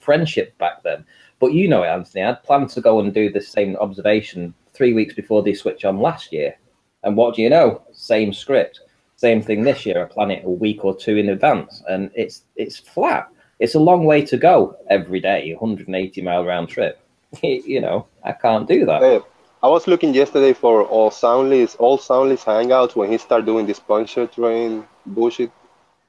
friendship back then. But you know it, Anthony. I'd planned to go and do the same observation three weeks before they switch on last year. And what do you know? Same script. Same thing this year. I plan it a week or two in advance, and it's it's flat. It's a long way to go every day, 180 mile round trip. you know, I can't do that. I was looking yesterday for all Soundly's, all Soundly's hangouts when he started doing this Pontchartrain bullshit.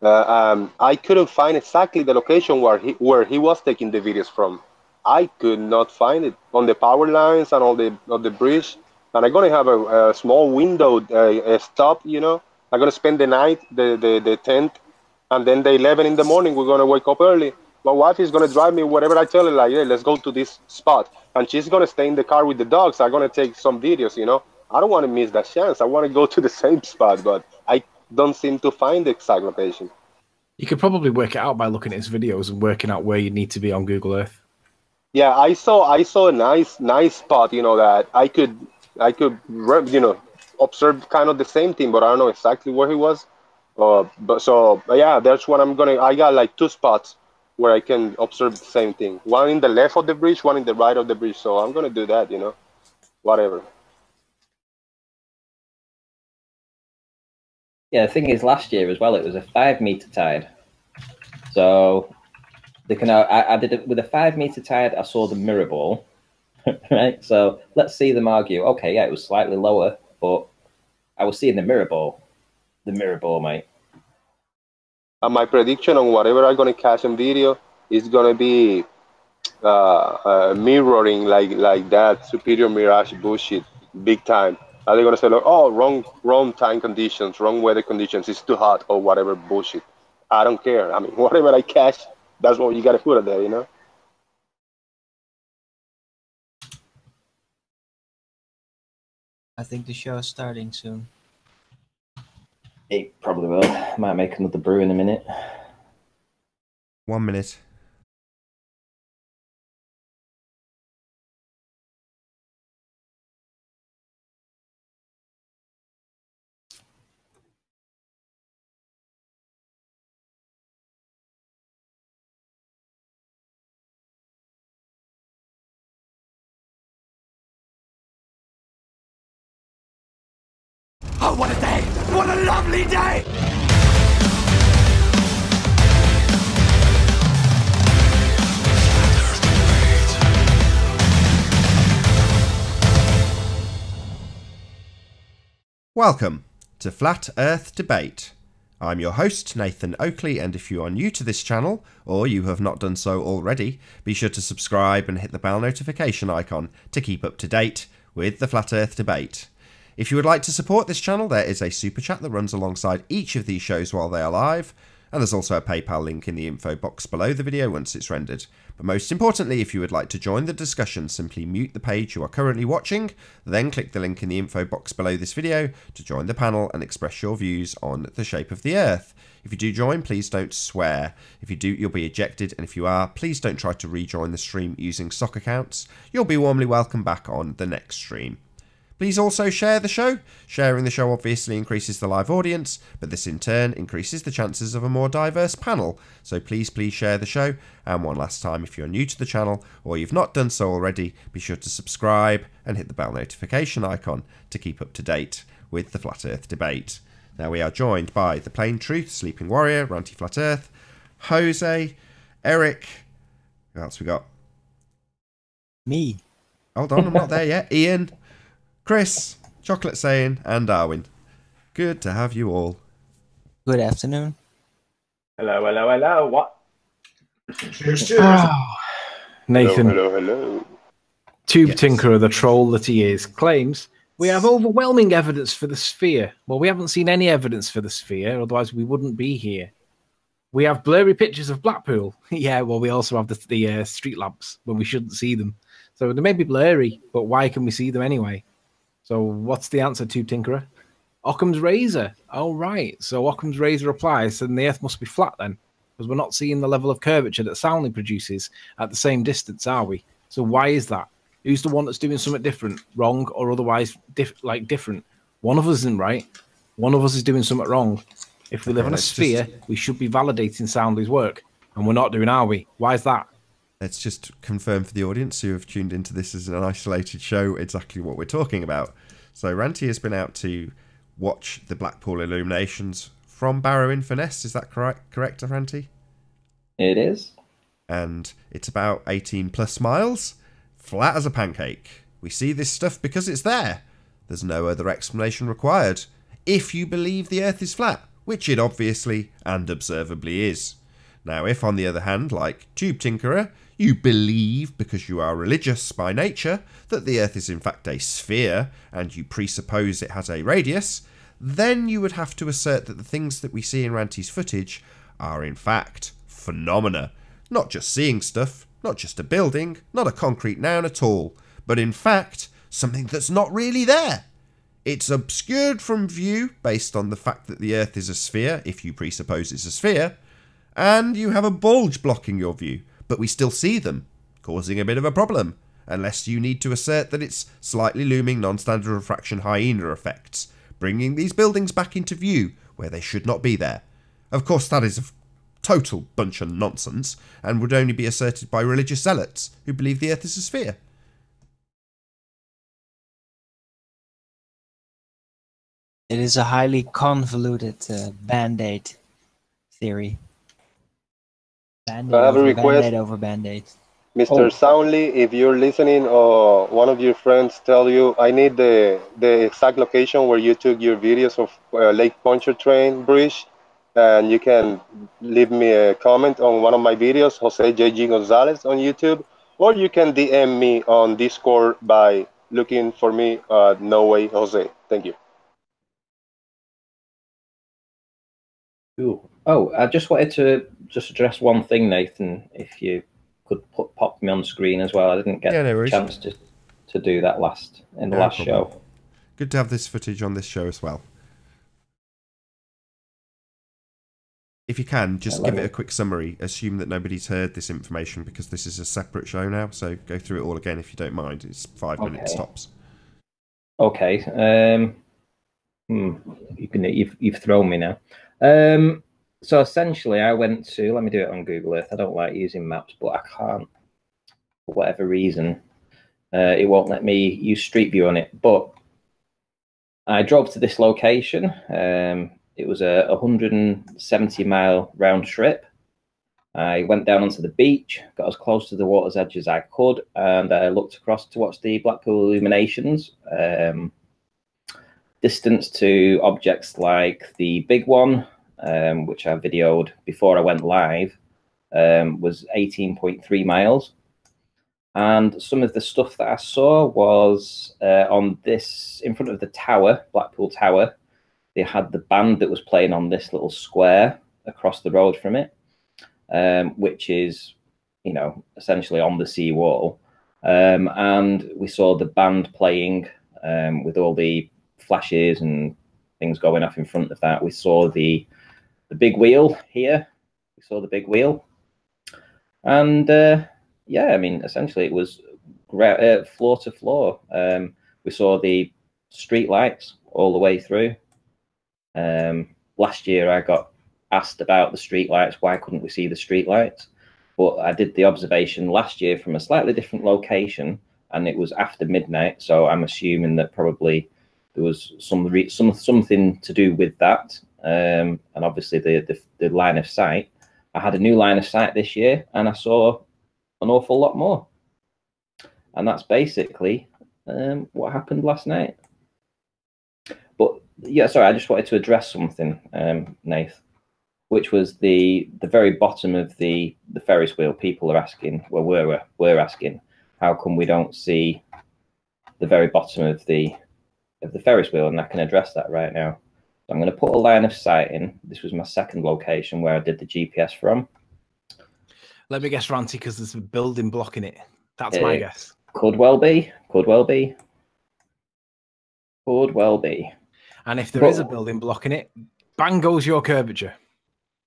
Uh, um, I couldn't find exactly the location where he where he was taking the videos from. I could not find it on the power lines and all the on the bridge. And I'm gonna have a, a small window, uh, a stop. You know, I'm gonna spend the night, the the the tent, and then the 11 in the morning we're gonna wake up early. My wife is gonna drive me whatever I tell her, like, hey, let's go to this spot, and she's gonna stay in the car with the dogs. I'm gonna take some videos. You know, I don't want to miss that chance. I want to go to the same spot, but I don't seem to find the exact location. You could probably work it out by looking at his videos and working out where you need to be on Google Earth. Yeah, I saw I saw a nice nice spot, you know, that I could I could you know observe kind of the same thing, but I don't know exactly where he was. Uh, but so yeah, that's what I'm gonna. I got like two spots where I can observe the same thing. One in the left of the bridge, one in the right of the bridge. So I'm gonna do that, you know, whatever. Yeah, the thing is, last year as well, it was a five meter tide. So they can. I, I did it with a five meter tide. I saw the mirror ball, right? So let's see them argue. Okay, yeah, it was slightly lower, but I was seeing the mirror ball, the mirror ball, mate. And my prediction on whatever I'm gonna catch in video is gonna be uh, uh, mirroring like like that superior mirage bullshit big time. Are they gonna say like, oh, wrong wrong time conditions, wrong weather conditions, it's too hot or whatever bullshit? I don't care. I mean, whatever I catch, that's what you got to put it there, you know. I think the show is starting soon. It probably will. Might make another brew in a minute. One minute. Day! Welcome to Flat Earth Debate. I'm your host, Nathan Oakley, and if you are new to this channel, or you have not done so already, be sure to subscribe and hit the bell notification icon to keep up to date with the Flat Earth Debate. If you would like to support this channel, there is a super chat that runs alongside each of these shows while they are live, and there's also a PayPal link in the info box below the video once it's rendered. But most importantly, if you would like to join the discussion, simply mute the page you are currently watching, then click the link in the info box below this video to join the panel and express your views on the shape of the Earth. If you do join, please don't swear. If you do, you'll be ejected, and if you are, please don't try to rejoin the stream using sock accounts. You'll be warmly welcome back on the next stream. Please also share the show. Sharing the show obviously increases the live audience, but this in turn increases the chances of a more diverse panel. So please, please share the show. And one last time, if you're new to the channel or you've not done so already, be sure to subscribe and hit the bell notification icon to keep up to date with the Flat Earth debate. Now we are joined by the Plain Truth, Sleeping Warrior, Ranty Flat Earth, Jose, Eric. Who else we got? Me. Hold on, I'm not there yet. Ian. Chris, Chocolate Saying, and Darwin. Good to have you all. Good afternoon. Hello, hello, hello. What? Cheers, cheers. Ah, Nathan, Hello, hello, hello. Tube Yes. Tinkerer, the troll that he is, claims we have overwhelming evidence for the sphere. Well, we haven't seen any evidence for the sphere, otherwise we wouldn't be here. We have blurry pictures of Blackpool. yeah, well, we also have the, the uh, street lamps when we shouldn't see them. So they may be blurry, but why can we see them anyway? So what's the answer, Tube Tinkerer? Occam's razor. Oh, right. So Occam's razor applies, and the Earth must be flat then, because we're not seeing the level of curvature that Soundly produces at the same distance, are we? So why is that? Who's the one that's doing something different, wrong, or otherwise diff- like different? One of us isn't right. One of us is doing something wrong. If we live on a sphere, just- we should be validating Soundly's work, and we're not doing, are we? Why is that? Let's just confirm for the audience who have tuned into this as an isolated show exactly what we're talking about. So Ranty has been out to watch the Blackpool illuminations from Barrow in Furness. Is that correct, correct, Ranty? It is. And it's about 18 plus miles, flat as a pancake. We see this stuff because it's there. There's no other explanation required. If you believe the Earth is flat, which it obviously and observably is. Now, if on the other hand, like Tube Tinkerer, you believe, because you are religious by nature, that the Earth is in fact a sphere, and you presuppose it has a radius, then you would have to assert that the things that we see in Ranty's footage are in fact phenomena. Not just seeing stuff, not just a building, not a concrete noun at all, but in fact something that's not really there. It's obscured from view based on the fact that the Earth is a sphere, if you presuppose it's a sphere, and you have a bulge blocking your view, but we still see them, causing a bit of a problem, unless you need to assert that it's slightly looming non-standard refraction hyena effects, bringing these buildings back into view where they should not be there. Of course, that is a total bunch of nonsense, and would only be asserted by religious zealots who believe the Earth is a sphere. It is a highly convoluted uh, band-aid theory. Band-aid I have a request. band-aid over band-aid. Mr. Oh. Soundly, if you're listening or one of your friends tell you, I need the, the exact location where you took your videos of uh, Lake Pontchartrain Bridge, and you can leave me a comment on one of my videos, Jose J.G. Gonzalez on YouTube, or you can DM me on Discord by looking for me, uh, No Way Jose. Thank you. Cool. Oh, I just wanted to just address one thing, Nathan. If you could put pop me on screen as well, I didn't get Yeah, no a chance to to do that last in the No last problem. show. Good to have this footage on this show as well. If you can, just Hello. give it a quick summary. Assume that nobody's heard this information because this is a separate show now. So go through it all again if you don't mind. It's five minutes tops. Okay. Um, hmm, you can you've you've thrown me now. Um, so essentially, I went to let me do it on Google Earth. I don't like using maps, but I can't for whatever reason. Uh, it won't let me use Street View on it. But I drove to this location. Um, it was a 170 mile round trip. I went down onto the beach, got as close to the water's edge as I could, and I looked across to watch the Blackpool illuminations. Um, distance to objects like the big one, um, which I videoed before I went live, um, was 18.3 miles. And some of the stuff that I saw was uh, on this, in front of the tower, Blackpool Tower, they had the band that was playing on this little square across the road from it, um, which is, you know, essentially on the sea wall. Um, and we saw the band playing um, with all the flashes and things going off in front of that. We saw the the big wheel here. We saw the big wheel, and uh, yeah, I mean, essentially, it was uh, floor to floor. Um, we saw the street lights all the way through. Um, last year, I got asked about the street lights. Why couldn't we see the street lights? But I did the observation last year from a slightly different location, and it was after midnight. So I'm assuming that probably there was some some something to do with that, um, and obviously the, the the line of sight. I had a new line of sight this year, and I saw an awful lot more, and that's basically um, what happened last night. But yeah, sorry, I just wanted to address something, um, Nath, which was the the very bottom of the the Ferris wheel. People are asking, well, we're we're asking, how come we don't see the very bottom of the of the Ferris wheel? And I can address that right now. So I'm going to put a line of sight in. This was my second location where I did the GPS from. Let me guess, Ranty, because there's a building blocking it. That's my Uh, guess. Could well be. Could well be. Could well be. And if there is a building blocking it, bang goes your curvature.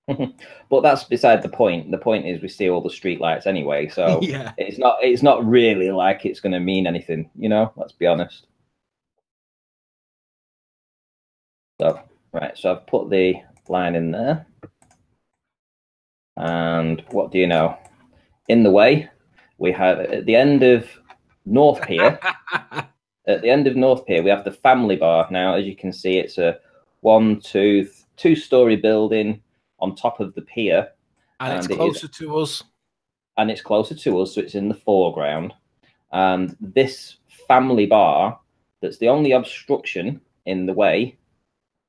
but that's beside the point. The point is we see all the street lights anyway, so yeah. it's not it's not really like it's going to mean anything, you know. Let's be honest. So right, so I've put the line in there, and what do you know? In the way, we have at the end of North Pier. at the end of North Pier, we have the family bar. Now, as you can see, it's a one, two, two story building on top of the pier. And, it's And it is- closer to us. and it's closer to us, so it's in the foreground. And this family bar, that's the only obstruction in the way,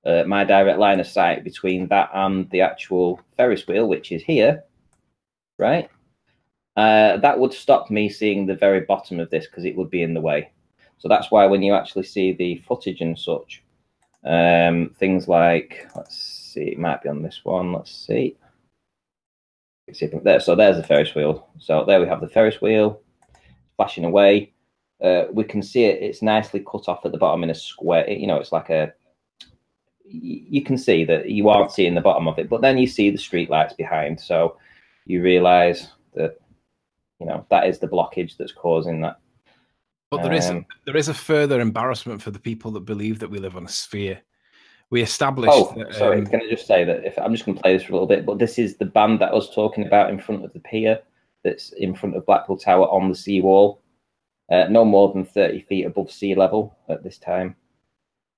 uh, my direct line of sight between that and the actual Ferris wheel, which is here, right? Uh, that would stop me seeing the very bottom of this because it would be in the way. So that's why when you actually see the footage and such, um, things like, let's see, it might be on this one, let's see. Let's See There, so there's the Ferris wheel. So there we have the Ferris wheel flashing away. Uh, we can see it. It's nicely cut off at the bottom in a square. You know, it's like a. You can see that you aren't seeing the bottom of it, but then you see the street lights behind. So you realise that, you know, that is the blockage that's causing that. But there is Um, there is a further embarrassment for the people that believe that we live on a sphere. We established Oh, that, sorry. um, Can I just say that if I'm just going to play this for a little bit, but this is the band that I was talking about in front of the pier, that's in front of Blackpool Tower on the seawall, uh, no more than 30 feet above sea level at this time.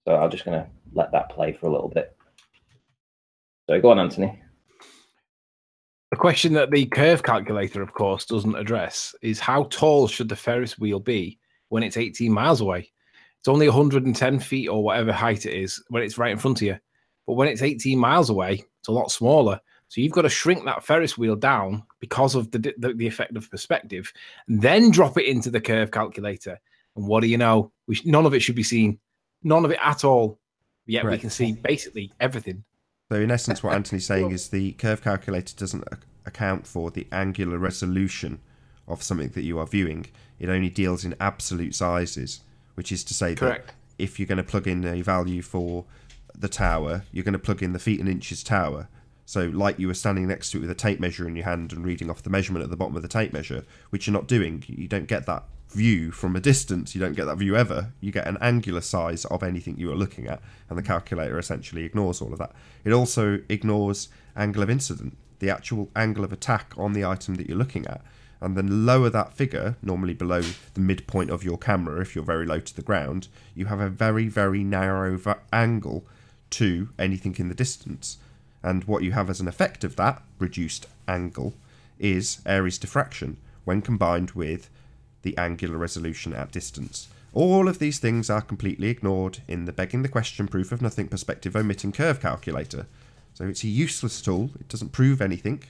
So I'm just going to let that play for a little bit. So go on, Anthony. The question that the curve calculator, of course, doesn't address is how tall should the Ferris wheel be when it's 18 miles away? It's only 110 feet or whatever height it is when it's right in front of you. But when it's 18 miles away, it's a lot smaller. So you've got to shrink that Ferris wheel down because of the, the, the effect of perspective, and then drop it into the curve calculator. And what do you know? We none of it should be seen, none of it at all. Yet we can see basically everything. So, in essence, what Anthony's saying is the curve calculator doesn't account for the angular resolution of something that you are viewing. It only deals in absolute sizes, which is to say Correct. that if you're going to plug in a value for the tower, you're going to plug in the feet and inches tower. So, like you were standing next to it with a tape measure in your hand and reading off the measurement at the bottom of the tape measure, which you're not doing. You don't get that view from a distance. You don't get that view ever. You get an angular size of anything you are looking at, and the calculator essentially ignores all of that. It also ignores angle of incident, the actual angle of attack on the item that you're looking at. And then lower that figure, normally below the midpoint of your camera, if you're very low to the ground, you have a very, very narrow angle to anything in the distance. And what you have as an effect of that reduced angle is Airy's diffraction when combined with the angular resolution at distance. All of these things are completely ignored in the begging the question proof of nothing perspective omitting curve calculator. So it's a useless tool, it doesn't prove anything.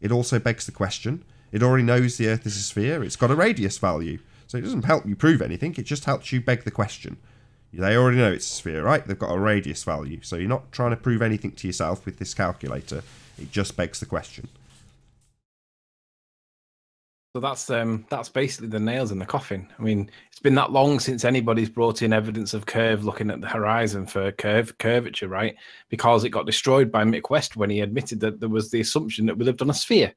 It also begs the question. It already knows the Earth is a sphere, it's got a radius value. So it doesn't help you prove anything, it just helps you beg the question. They already know it's a sphere, right? They've got a radius value. So you're not trying to prove anything to yourself with this calculator. It just begs the question. So that's um that's basically the nails in the coffin. I mean, it's been that long since anybody's brought in evidence of curve looking at the horizon for curve curvature, right? Because it got destroyed by Mick West when he admitted that there was the assumption that we lived on a sphere.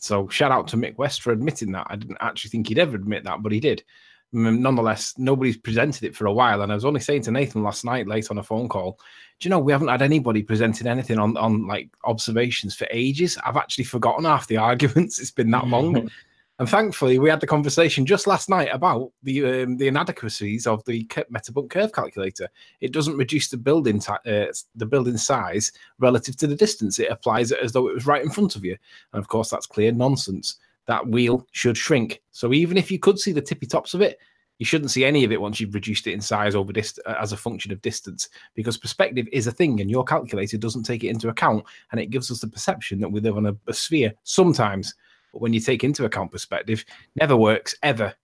So shout out to Mick West for admitting that. I didn't actually think he'd ever admit that, but he did. Nonetheless, nobody's presented it for a while, and I was only saying to Nathan last night, late on a phone call, do you know we haven't had anybody presenting anything on on like observations for ages? I've actually forgotten half the arguments. It's been that long. And thankfully, we had the conversation just last night about the um, the inadequacies of the Metabunk curve calculator. It doesn't reduce the building ti uh, the building size relative to the distance. It applies it as though it was right in front of you. And of course, that's clear nonsense. That wheel should shrink. So even if you could see the tippy tops of it, you shouldn't see any of it once you've reduced it in size over dist- uh, as a function of distance, because perspective is a thing, and your calculator doesn't take it into account, and it gives us the perception that we live on a, a sphere sometimes. But when you take into account perspective, never works ever.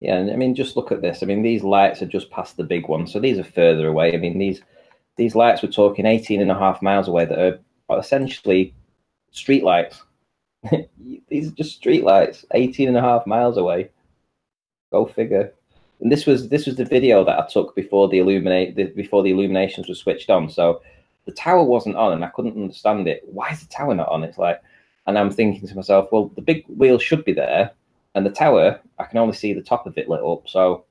Yeah, and I mean, just look at this. I mean, these lights are just past the big one, so these are further away. I mean, these these lights we're talking 18 and a half miles away that are, are essentially street lights. these are just streetlights, 18 and a half miles away. Go figure. And this was this was the video that I took before the illuminate the, before the illuminations were switched on. So the tower wasn't on, and I couldn't understand it. Why is the tower not on? It's like, and I'm thinking to myself, well, the big wheel should be there, and the tower, I can only see the top of it lit up. So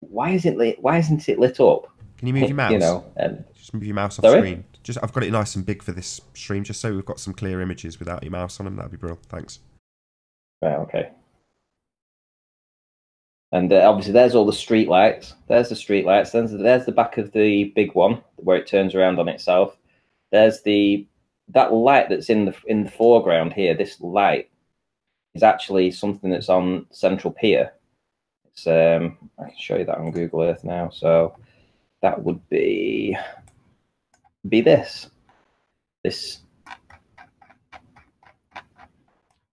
why is it lit? Why isn't it lit up? Can you move your mouse? You know, and Just move your mouse off Sorry? screen. Just I've got it nice and big for this stream, just so we've got some clear images without your mouse on them. That'd be brilliant. Thanks. Right, okay. And uh, obviously, there's all the street lights. There's the street lights. There's, there's the back of the big one where it turns around on itself. There's the that light that's in the in the foreground here. This light is actually something that's on Central Pier. It's um, I can show you that on Google Earth now. So that would be be this this.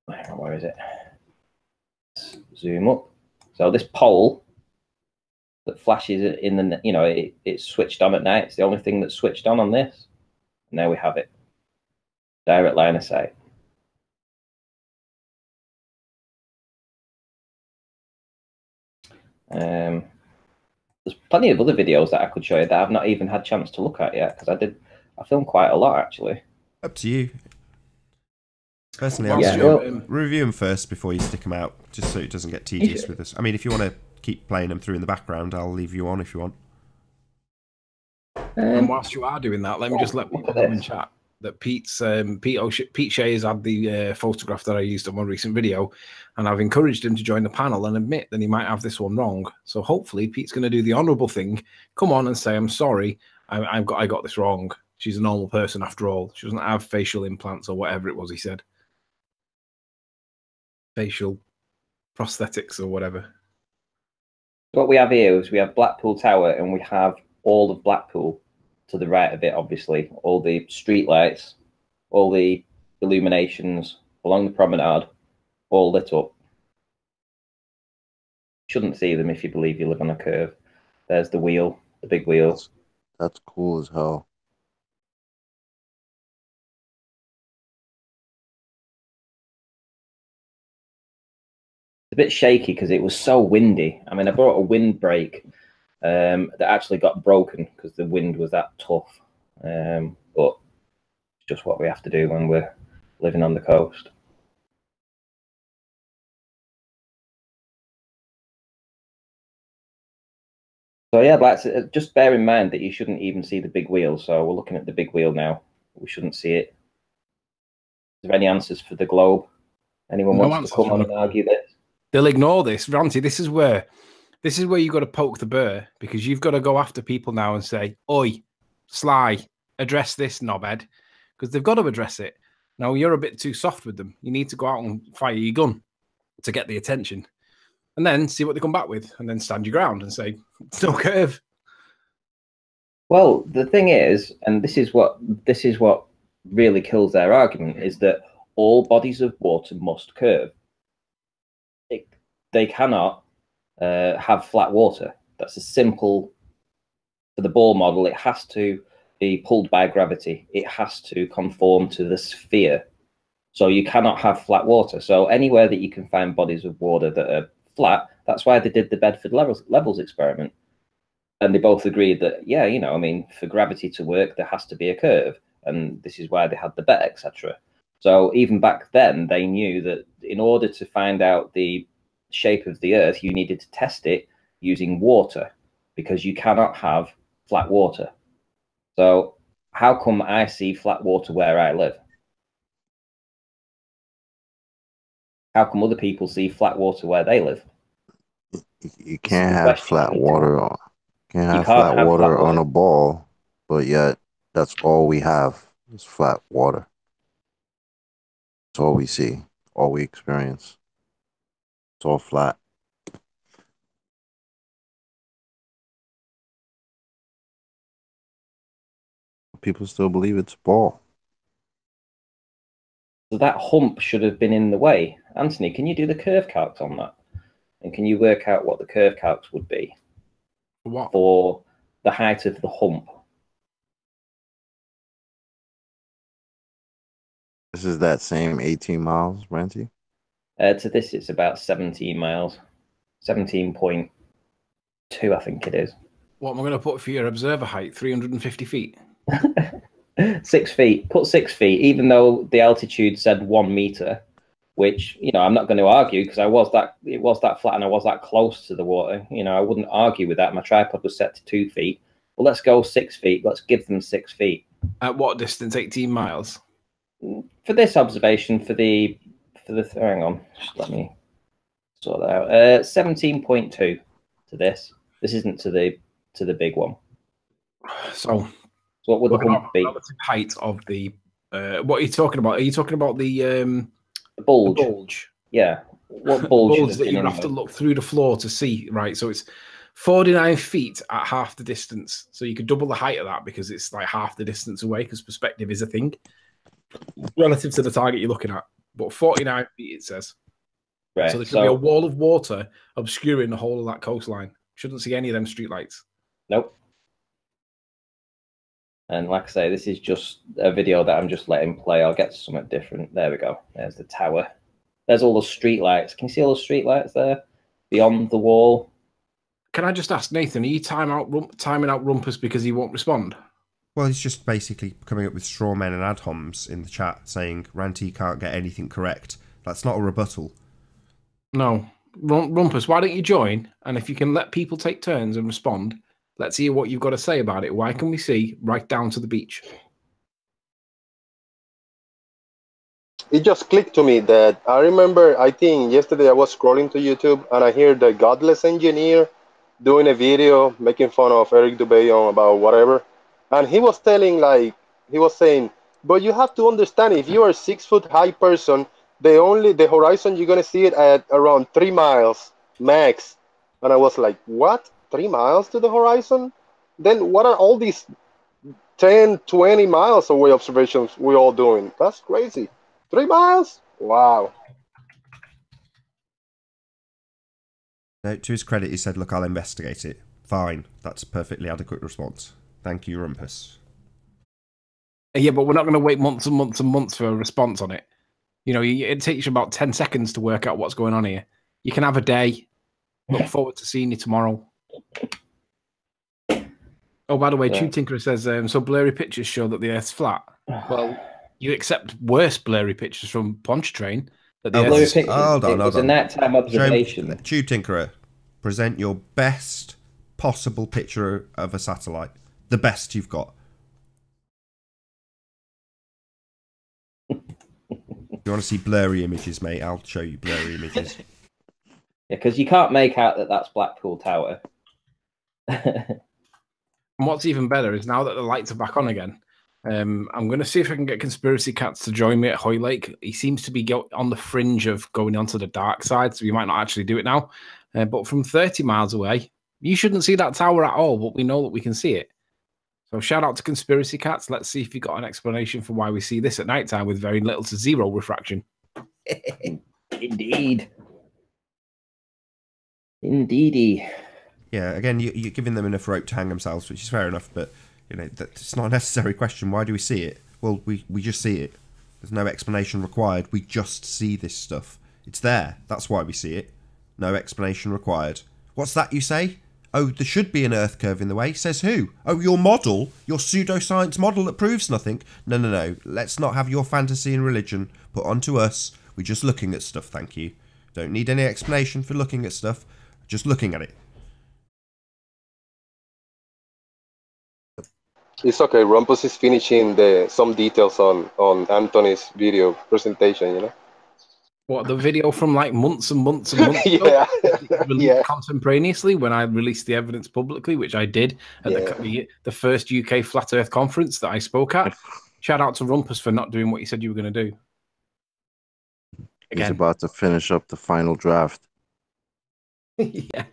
Where is it? Let's zoom up. So this pole that flashes in the, you know, it, it's switched on at night. It's the only thing that's switched on on this. And there we have it. Direct line of sight. Um, there's plenty of other videos that I could show you that I've not even had chance to look at yet because I did. I filmed quite a lot actually. Up to you. Personally, I'll Yeah, you're, well- review them first before you stick them out, just so it doesn't get tedious with us. I mean, if you want to keep playing them through in the background, I'll leave you on if you want. and Um, whilst you are doing that, let me just let people at know in chat that Pete's um, Pete O'Sh- Pete Shea has had the uh, photograph that I used on one recent video, and I've encouraged him to join the panel and admit that he might have this one wrong. So hopefully, Pete's going to do the honourable thing, come on and say, "I'm sorry, I, I've got I got this wrong." She's a normal person after all. She doesn't have facial implants or whatever it was he said. Facial prosthetics or whatever. what we have here is we have Blackpool Tower and we have all of Blackpool to the right of it, obviously. All the street lights, all the illuminations along the promenade, all lit up. Shouldn't see them if you believe you live on a curve. There's the wheel, the big wheel. That's, that's cool as hell. It's a bit shaky because it was so windy. I mean, I brought a windbreak um, that actually got broken because the wind was that tough. Um, but it's just what we have to do when we're living on the coast. So yeah, that's just bear in mind that you shouldn't even see the big wheel. So we're looking at the big wheel now. We shouldn't see it. Is there any answers for the globe? Anyone No wants to come on and argue this? they'll ignore this. Ranty, this is where this is where you've got to poke the bear because you've got to go after people now and say, Oi, Sly, address this knobhead. Because they've got to address it. Now you're a bit too soft with them. You need to go out and fire your gun to get the attention. And then see what they come back with, and then stand your ground and say, It's no curve. Well, the thing is, and this is what this is what really kills their argument is that all bodies of water must curve. It, they cannot uh, have flat water. That's a simple. For the ball model, it has to be pulled by gravity. It has to conform to the sphere. So you cannot have flat water. So anywhere that you can find bodies of water that are flat, that's why they did the Bedford levels, levels experiment and they both agreed that yeah you know i mean for gravity to work there has to be a curve and this is why they had the bet etc so even back then they knew that in order to find out the shape of the earth you needed to test it using water because you cannot have flat water so how come i see flat water where i live how come other people see flat water where they live You- can't have flat you need to- water on. Can't have can't flat have water flat on water. a ball, but yet that's all we have is flat water. That's all we see, all we experience. It's all flat. People still believe it's a ball. So that hump should have been in the way. Anthony, can you do the curve calcs on that? And can you work out what the curve calcs would be What? for the height of the hump? This is that same 18 miles, Ranty. Uh, to this, it's about 17 miles, 17.2, I think it is. What am I going to put for your observer height? 350 feet. six feet. Put six feet, even though the altitude said one meter, which you know I'm not going to argue because I was that it was that flat and I was that close to the water. You know I wouldn't argue with that. My tripod was set to two feet. Well, let's go six feet. Let's give them six feet. At what distance? 18 miles. For this observation, for the for the hang on, just let me sort that out. Uh, seventeen point two to this. This isn't to the to the big one. So, So what would the hump be? height of the. Uh, what are you talking about? Are you talking about the um, The the bulge. bulge? Yeah. What bulge? bulge that you have to look through the floor to see, right? So it's 49 feet at half the distance. So you could double the height of that because it's like half the distance away because perspective is a thing relative to the target you're looking at. But 49 feet, it says. Right. So there could So, be a wall of water obscuring the whole of that coastline. Shouldn't see any of them streetlights. nope. And like I say, this is just a video that I'm just letting play. I'll get to something different. There we go. There's the tower. There's all the street lights. Can you see all the street lights there? Beyond the wall. Can I just ask Nathan, are you time out, timing out Rumpus because he won't respond? Well, he's just basically coming up with straw men and ad homs in the chat saying Ranty can't get anything correct. That's not a rebuttal. No. Rumpus, why don't you join? And if you can let people take turns and respond, let's hear what you've got to say about it. Why can we see right down to the beach? It just clicked to me that I remember. I think yesterday I was scrolling to YouTube and I hear the Godless Engineer doing a video making fun of Eric Dubayon about whatever, and he was telling like he was saying, but you have to understand if you are a six foot high person, the only the horizon you're gonna see it at around three miles max, and I was like, what? Three miles to the horizon? Then what are all these 10, 20 miles away observations we're all doing? That's crazy. Three miles? Wow. No, to his credit, he said, "Look, I'll investigate it." Fine, that's a perfectly adequate response. Thank you, Rumpus. Uh, Yeah, but we're not going to wait months and months and months for a response on it. You know, it takes you about 10 seconds to work out what's going on here. You can have a day. Look forward to seeing you tomorrow. Oh, by the way, Yeah. Tube Tinkerer says, um, so blurry pictures show that the Earth's flat. Well, you accept worse blurry pictures from Pontchartrain. That the Oh, Earth Blurry is- pictures. hold on, it was hold a on. nighttime observation. Show, Tube Tinkerer, present your best possible picture of a satellite. The best you've got. if you want to see blurry images, mate, I'll show you blurry images. Yeah, because you can't make out that that's Blackpool Tower. And what's even better is now that the lights are back on again, um, I'm going to see if I can get Conspiracy Cats to join me at Hoylake. He seems to be go- on the fringe of going onto the dark side, so we might not actually do it now. Uh, but from 30 miles away, you shouldn't see that tower at all, but we know that we can see it. So shout out to Conspiracy Cats. Let's see if you got an explanation for why we see this at nighttime with very little to zero refraction. Indeed. Indeedy. yeah, again, you, you're giving them enough rope to hang themselves, which is fair enough, but you know that's not a necessary question. Why do we see it? Well, we we just see it. There's no explanation required. We just see this stuff. It's there. That's why we see it. No explanation required. What's that you say? Oh, there should be an Earth curve in the way. Says who? Oh, your model, your pseudoscience model that proves nothing. No, no, no. Let's not have your fantasy and religion put onto us. We're just looking at stuff. Thank you. Don't need any explanation for looking at stuff. Just looking at it. It's okay. Rumpus is finishing the some details on on Anthony's video presentation. You know. What the video from like months and months and months ago? yeah. released yeah. contemporaneously when I released the evidence publicly, which I did at Yeah. the, the the first UK Flat Earth conference that I spoke at. Shout out to Rumpus for not doing what you said you were going to do. He's about to finish up the final draft. yeah.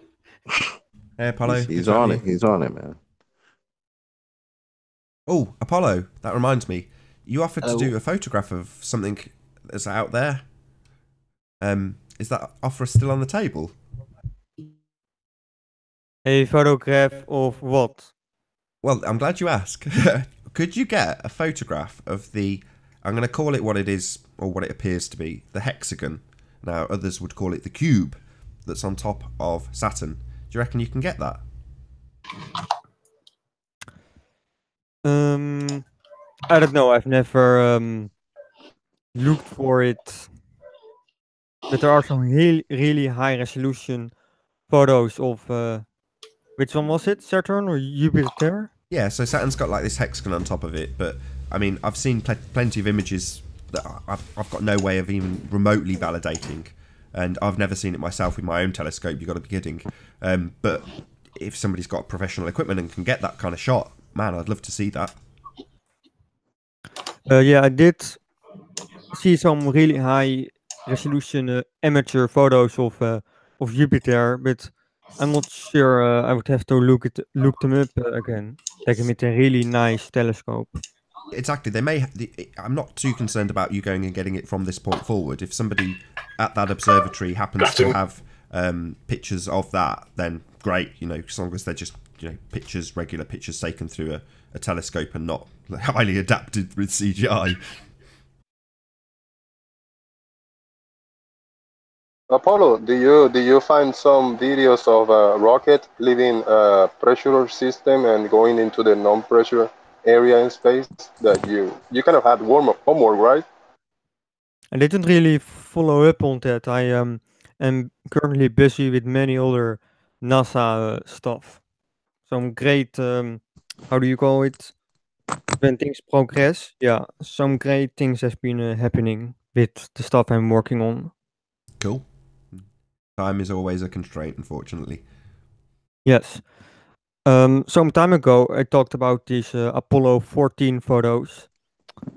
Hey, Apollo. He's, he's on it. He's on it, man. Oh, Apollo. That reminds me. You offered to Oh. do a photograph of something that's out there. Um, is that offer still on the table? A photograph of what? Well, I'm glad you asked. Could you get a photograph of the? I'm going to call it what it is or what it appears to be, the hexagon. Now, others would call it the cube that's on top of Saturn. Do you reckon you can get that? Um, I don't know. I've never um looked for it. But there are some really, really high resolution photos of uh, which one was it? Saturn or Jupiter? Yeah, so Saturn's got like this hexagon on top of it, but I mean, I've seen pl- plenty of images that I've, I've got no way of even remotely validating, and I've never seen it myself with my own telescope. You've got to be kidding. Um, but if somebody's got professional equipment and can get that kind of shot, man, I'd love to see that. Uh, yeah, I did see some really high resolution uh, amateur photos of uh, of Jupiter, but I'm not sure. Uh, I would have to look it look them up uh, again. Like with a really nice telescope. Exactly. They may. the- I'm not too concerned about you going and getting it from this point forward. If somebody at that observatory happens to have um, pictures of that, then great. You know, as long as they're just you know pictures, regular pictures taken through a, a telescope and not highly adapted with CGI. Apollo, do you do you find some videos of a rocket leaving a pressure system and going into the non-pressure area in space that you you kind of had warm up homework, right? I didn't really follow up on that. I um, am currently busy with many other NASA uh, stuff. Some great, um, how do you call it? When things progress, yeah, some great things has been uh, happening with the stuff I'm working on. Cool. Time is always a constraint, unfortunately. Yes. Um, some time ago, I talked about these uh, Apollo 14 photos.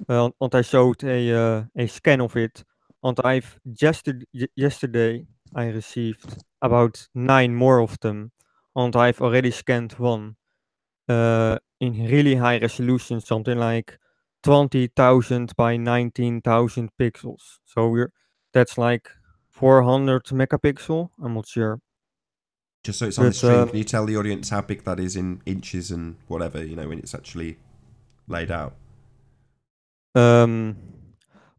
Well, and I showed a uh, a scan of it. And I've just yesterday I received about nine more of them, and I've already scanned one uh, in really high resolution, something like twenty thousand by nineteen thousand pixels. So we're that's like 400 megapixel. I'm not sure. Just so it's on the But, stream, uh, can you tell the audience how big that is in inches and whatever, you know, when it's actually laid out? Um,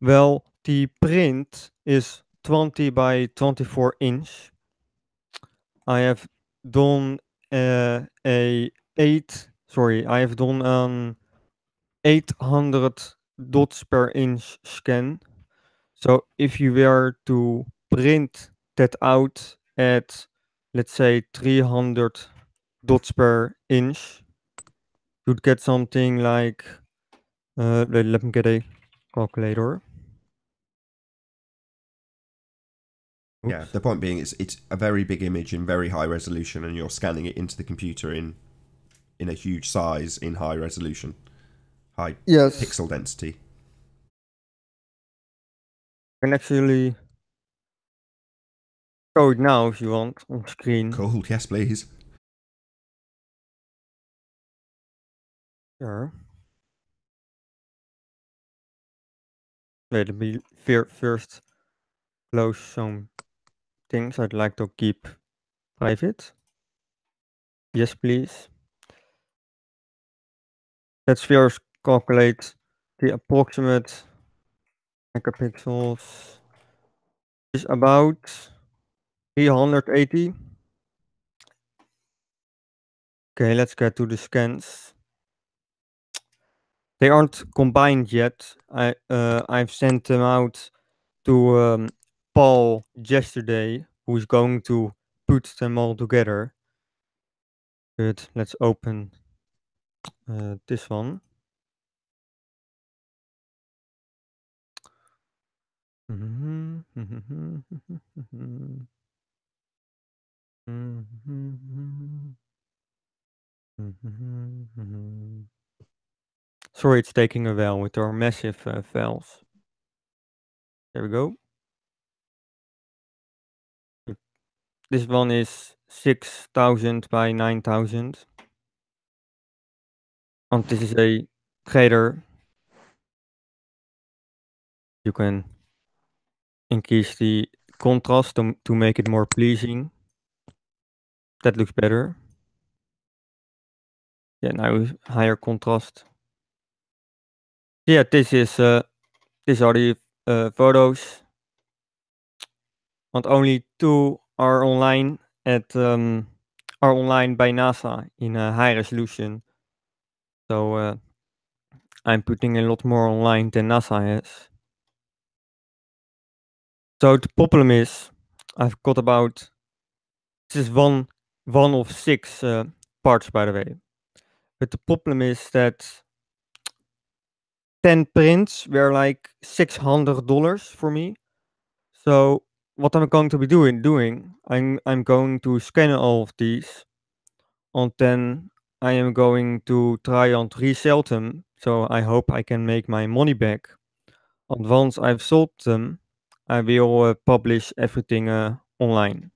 well, the print is 20 by 24 inch. I have done uh, a 8, sorry, I have done an 800 dots per inch scan. So if you were to print that out at, let's say, 300 dots per inch, you'd get something like uh, let, let me get a calculator. Yeah, the point being it's it's a very big image in very high resolution and you're scanning it into the computer in in a huge size in high resolution. High Yes. pixel density. I can actually show it now if you want on screen. Cool, yes please. Sure. Wait, let me first close some things I'd like to keep private. Yes, please. Let's first calculate the approximate megapixels is about 380. Okay, let's get to the scans. They aren't combined yet. I uh, I've sent them out to um, Paul yesterday, who's going to put them all together. Good. Let's open uh, this one. Mhm, mhm, Sorry, it's taking a while with our massive uh, files. There we go. This one is 6000 by 9000. And this is a trader. You can increase the contrast to, to make it more pleasing. That looks better. Yeah, now higher contrast. Yeah, this is uh, these are the uh, photos. And only two are online at um, are online by NASA in a high resolution. So uh, I'm putting a lot more online than NASA has. So the problem is, I've got about this is one one of six uh, parts, by the way. but the problem is that 10 prints were like $600 for me. So what I'm going to be doing, doing I'm, I'm going to scan all of these and then I am going to try and resell them. So I hope I can make my money back. And once I've sold them, I will uh, publish everything uh, online.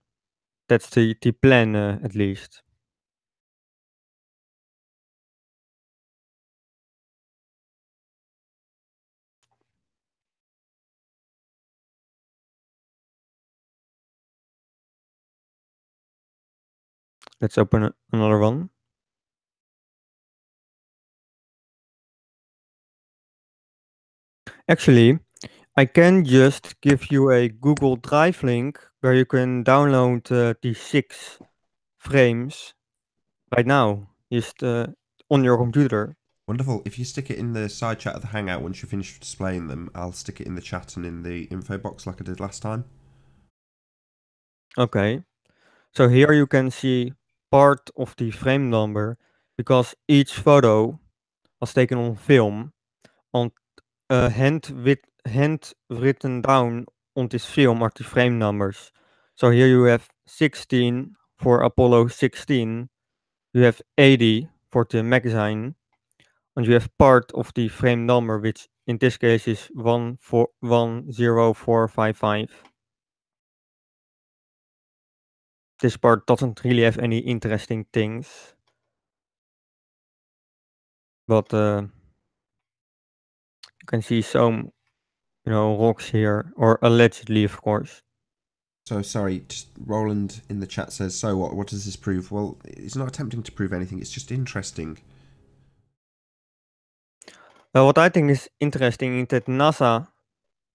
That's the, the plan uh, at least. Let's open another one. Actually, I can just give you a Google Drive link where you can download uh, the six frames right now, just uh, on your computer. Wonderful. If you stick it in the side chat of the Hangout once you finish displaying them, I'll stick it in the chat and in the info box like I did last time. Okay. So here you can see part of the frame number because each photo was taken on film on uh, hand, writ- hand written down on this film are the frame numbers. So here you have 16 for Apollo 16, you have 80 for the magazine, and you have part of the frame number, which in this case is 10455. This part doesn't really have any interesting things. But uh, you can see some, you know, rocks here, or allegedly, of course. So sorry, Roland in the chat says, "So what? What does this prove?" Well, it's not attempting to prove anything. It's just interesting. Well, what I think is interesting is that NASA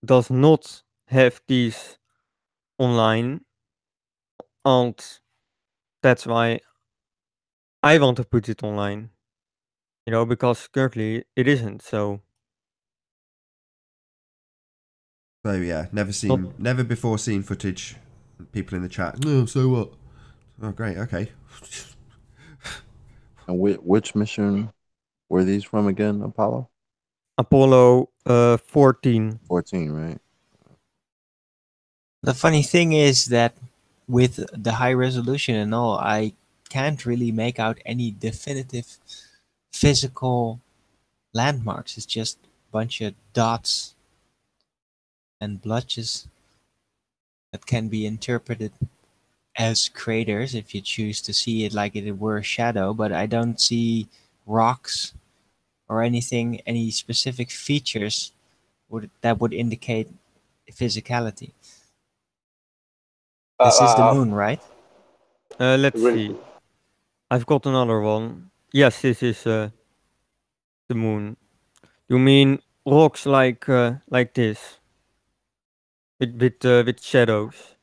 does not have these online, and that's why I want to put it online. You know, because currently it isn't. So So yeah, never seen, never before seen footage. People in the chat. No, so what? Oh, great. Okay. And which, which mission were these from again, Apollo? Apollo uh, 14. 14, right? The funny thing is that with the high resolution and all, I can't really make out any definitive physical landmarks. It's just a bunch of dots and blotches that can be interpreted as craters if you choose to see it like it were a shadow, but I don't see rocks or anything, any specific features would, that would indicate physicality. This is the Uh, moon, right? Uh, let's see. I've got another one. Yes, this is uh, the moon. You mean rocks like uh, like this, with with uh, with shadows?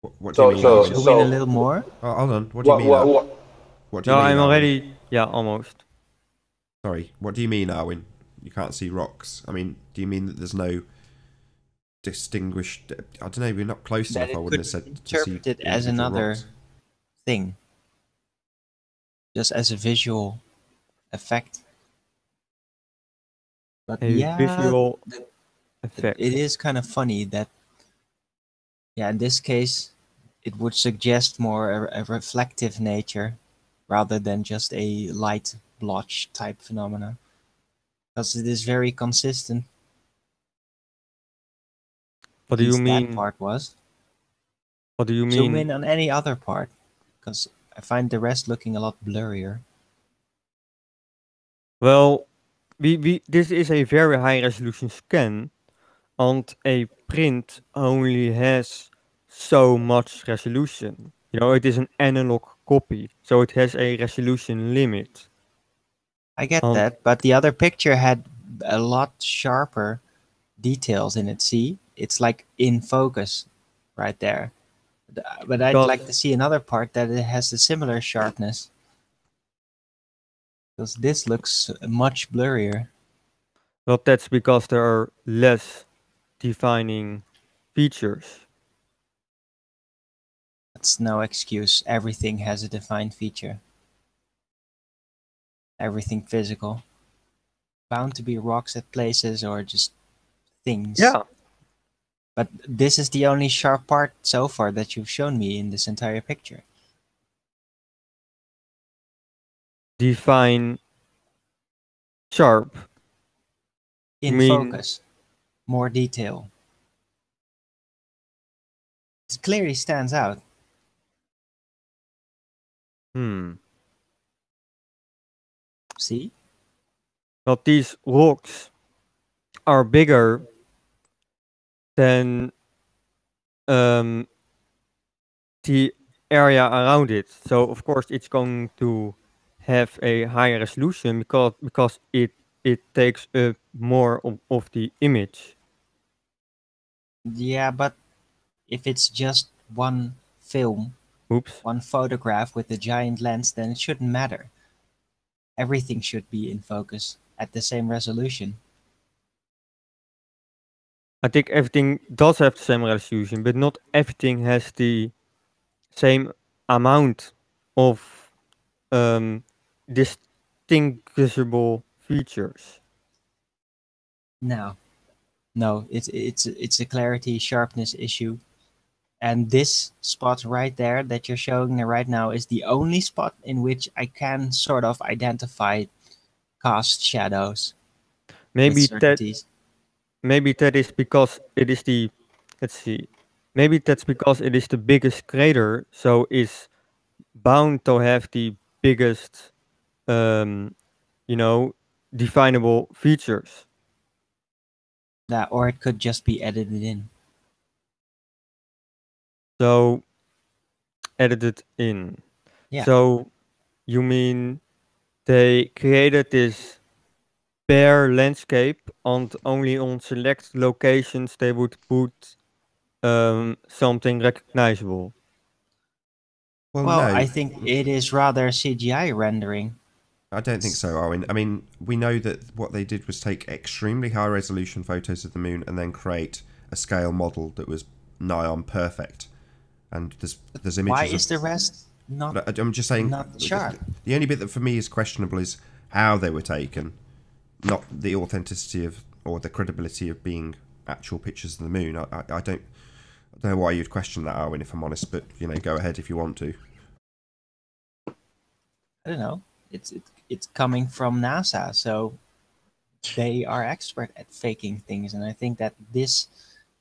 What, what do So- you mean? so- Alan? So- a little more. oh, hold on. What do you What, mean? what, what, what do you No, mean? I'm Arwin? already. Yeah, almost. Sorry. What do you mean, Arwin? You can't see rocks. I mean, do you mean that there's no distinguished? I don't know. We're not close That enough. I wouldn't have be said. to see interpreted as another rocks. thing, just as a visual effect. But A yeah, visual the- effect. it is kind of funny that, yeah, in this case, it would suggest more a, a reflective nature rather than just a light blotch type phenomena, because it is very consistent. What do you mean? That part was. What do you mean? Zoom in on any other part, because I find the rest looking a lot blurrier. Well, we, we this is a very high resolution scan, and a print only has so much resolution. You know, it is an analog copy, so it has a resolution limit. I get Um, that, but the other picture had a lot sharper details in it. See, it's like in focus right there. But, I'd But- like to see another part that it has a similar sharpness. Because this looks much blurrier. But that's because there are less defining features. That's no excuse. Everything has a defined feature. Everything physical. Bound to be rocks at places or just things. Yeah. But this is the only sharp part so far that you've shown me in this entire picture. Define sharp. In mean- focus. More detail. It clearly stands out. Hmm. See? But these rocks are bigger than um, the area around it. So of course it's going to have a higher resolution because because it it takes up more of, of the image. Yeah, but if it's just one film, Oops. one photograph with a giant lens, then it shouldn't matter. Everything should be in focus at the same resolution. I think everything does have the same resolution, but not everything has the same amount of um, distinguishable features. No, no, it's it's it's a clarity sharpness issue, and this spot right there that you're showing me right now is the only spot in which I can sort of identify cast shadows. Maybe that maybe that is because it is the let's see maybe that's because it is the biggest crater so it's bound to have the biggest um you know definable features that, or it could just be edited in. so edited in Yeah. so you mean they created this bare landscape and only on select locations they would put um, something recognizable Well, Well, no, I think it is rather CGI rendering. I don't think so, Owen. I mean, we know that what they did was take extremely high resolution photos of the moon and then create a scale model that was nigh on perfect. And there's there's images. Why is the rest not? I'm just saying. not the- sharp? The only bit that for me is questionable is how they were taken, not the authenticity of or the credibility of being actual pictures of the moon. I, I, I don't. I don't know why you'd question that, Owen. If I'm honest, but you know, go ahead if you want to. I don't know. It's it, it's coming from NASA, so they are expert at faking things, and I think that this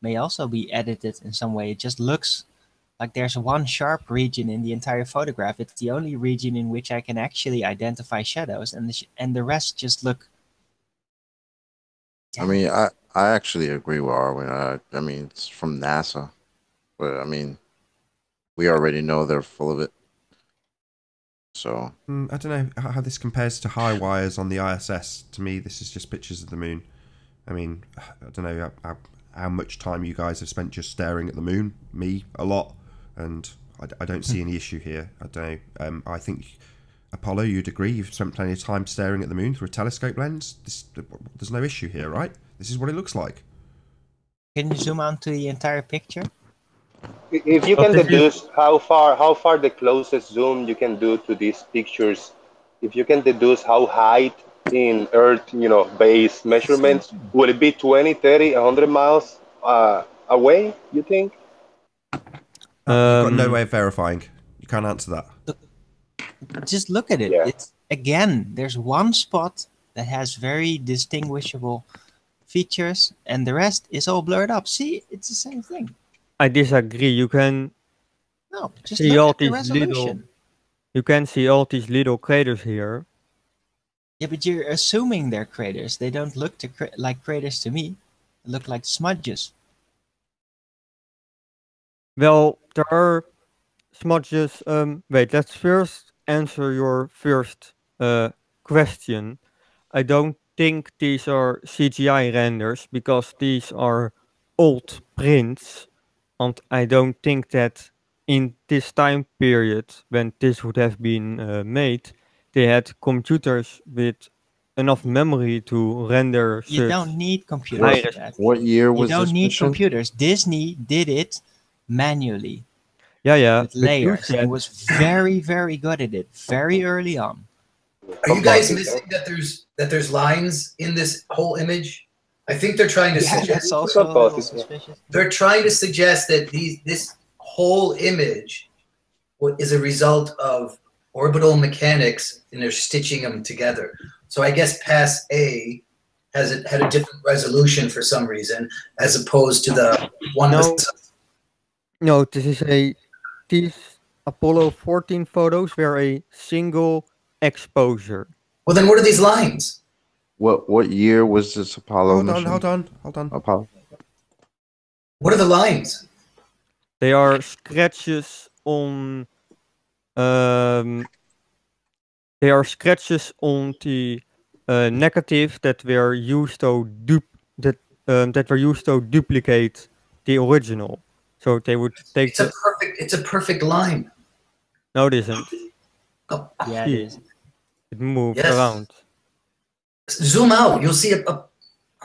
may also be edited in some way. It just looks like there's one sharp region in the entire photograph. It's the only region in which I can actually identify shadows, and the sh- and the rest just look. I mean, I I actually agree with Arwin. I, I mean, it's from NASA, but I mean, we already know they're full of it. So Mm, I don't know how, how this compares to high wires on the ISS. To me, this is just pictures of the moon. I mean, I don't know how, how, how much time you guys have spent just staring at the moon. Me, a lot, and I, I don't see any issue here. I don't know. Um, I think Apollo, you'd agree. You've spent plenty of time staring at the moon through a telescope lens. This, there's no issue here, right? This is what it looks like. Can you zoom out to the entire picture? If you But can you- deduce how far how far the closest zoom you can do to these pictures, if you can deduce how height in Earth, you know, base measurements, will it be 20, 30, 100 miles uh, away, you think? You've got no Um, way of verifying. You can't answer that. just look at it. Yeah. It's again, there's one spot that has very distinguishable features, and the rest is all blurred up. See, it's the same thing. I disagree. You can No, just See all the these little. You can see all these little craters here. Yeah, but you're assuming they're craters. They don't look to cra- like craters to me. They look like smudges. Well, there are smudges. Um, wait, let's first answer your first uh, question. I don't think these are CGI renders because these are old prints, and I don't think that in this time period when this would have been uh, made, they had computers with enough memory to render You don't need computers for Iris. that. what year You don't this need mission? computers. Disney did it manually. Yeah, yeah. with but layers. He said- was very, very good at it very early on. Are you guys missing that there's that there's lines in this whole image? I think they're trying to Yeah, suggest that's also a little suspicious. they're trying to suggest that these this whole image what is a result of orbital mechanics and they're stitching them together. So I guess pass A has it had a different resolution for some reason as opposed to the one No. with No, this is a these Apollo 14 photos were a single exposure. Well then what are these lines? What what year was this Apollo Hold on, mission? hold on, hold on. Apollo. What are the lines? They are scratches on um they are scratches on the uh, negative that were used to dup that um, that were used to duplicate the original. So they would take It's a perfect it's a perfect line. no it isn't. Oh, Yeah, it Here. is. It moves Yes. around. Zoom out, you'll see a, a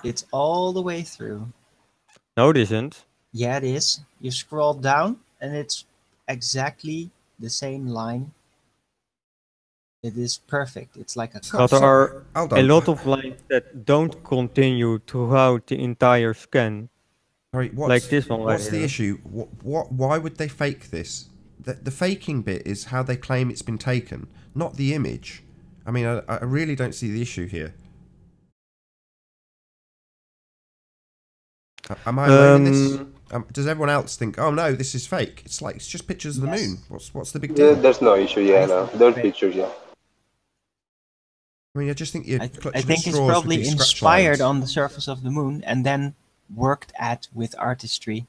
It's all the way through. No it isn't. Yeah, it is. You scroll down and it's exactly the same line. It is perfect. It's like a But there are a lot of lines that don't continue throughout the entire scan. Sorry, what's, like this one right the here. issue? What, what? Why would they fake this? The, the faking bit is how they claim it's been taken, not the image. I mean, I, I really don't see the issue here. Am I alone in this? Um, Um, does everyone else think, oh no, this is fake? It's like it's just pictures of the Yes. moon. What's what's the big Yeah, deal? there's no issue. Yeah, no, there's pictures. Yeah. I mean, I just think you're I, clutching I think it's probably inspired lines. on the surface of the moon and then worked at with artistry.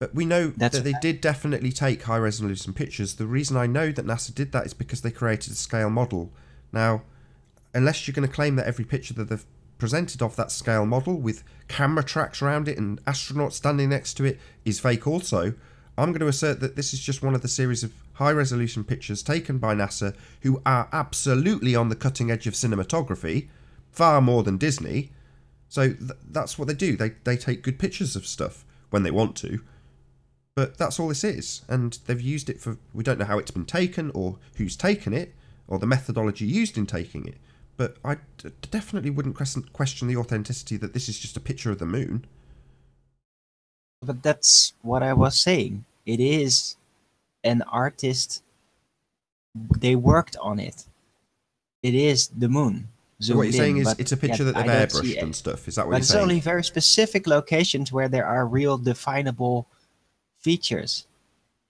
But we know That's- that they did definitely take high resolution pictures. The reason I know that NASA did that is because they created a scale model. Now, unless you're going to claim that every picture that they've presented off that scale model with camera tracks around it and astronauts standing next to it is fake also, I'm going to assert that this is just one of the series of high resolution pictures taken by NASA who are absolutely on the cutting edge of cinematography, far more than Disney. So th- that's what they do. They they take good pictures of stuff when they want to. But that's all this is, and they've used it for. We don't know how it's been taken, or who's taken it, or the methodology used in taking it. But I d- definitely wouldn't question, question the authenticity that this is just a picture of the moon. But that's what I was saying. It is an artist. They worked on it. It is the moon. So what you're saying is it's a picture that they've I don't see airbrushed and stuff. Is that what But you're saying? it's only very specific locations where there are real definable features,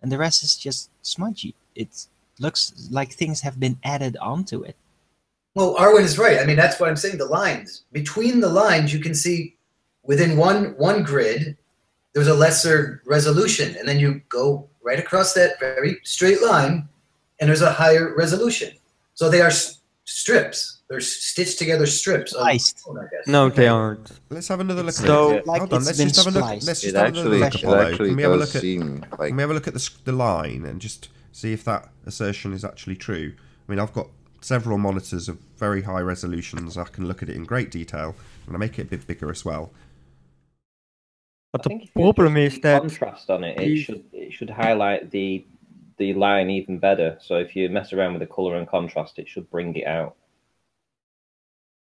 and the rest is just smudgy. It looks like things have been added onto it. Well, Arwen is right. I mean, that's what I'm saying. The lines between the lines, you can see within one one grid, there's a lesser resolution, and then you go right across that very straight line, and there's a higher resolution. So they are s- strips. They're stitched together strips. Of Spliced. I guess. No, they aren't. Let's have another look So- at it. Like Hold on, let's been just have a look. spliced. Let's just It have another actually, look, it Apollo. Can we have a does look at? seem like Can we have a look at the, the line and just see if that assertion is actually true? I mean, I've got several monitors of very high resolutions. I can look at it in great detail, and I make it a bit bigger as well. But the think if you problem is the that contrast on it, it should it should highlight the the line even better. So if you mess around with the color and contrast, it should bring it out.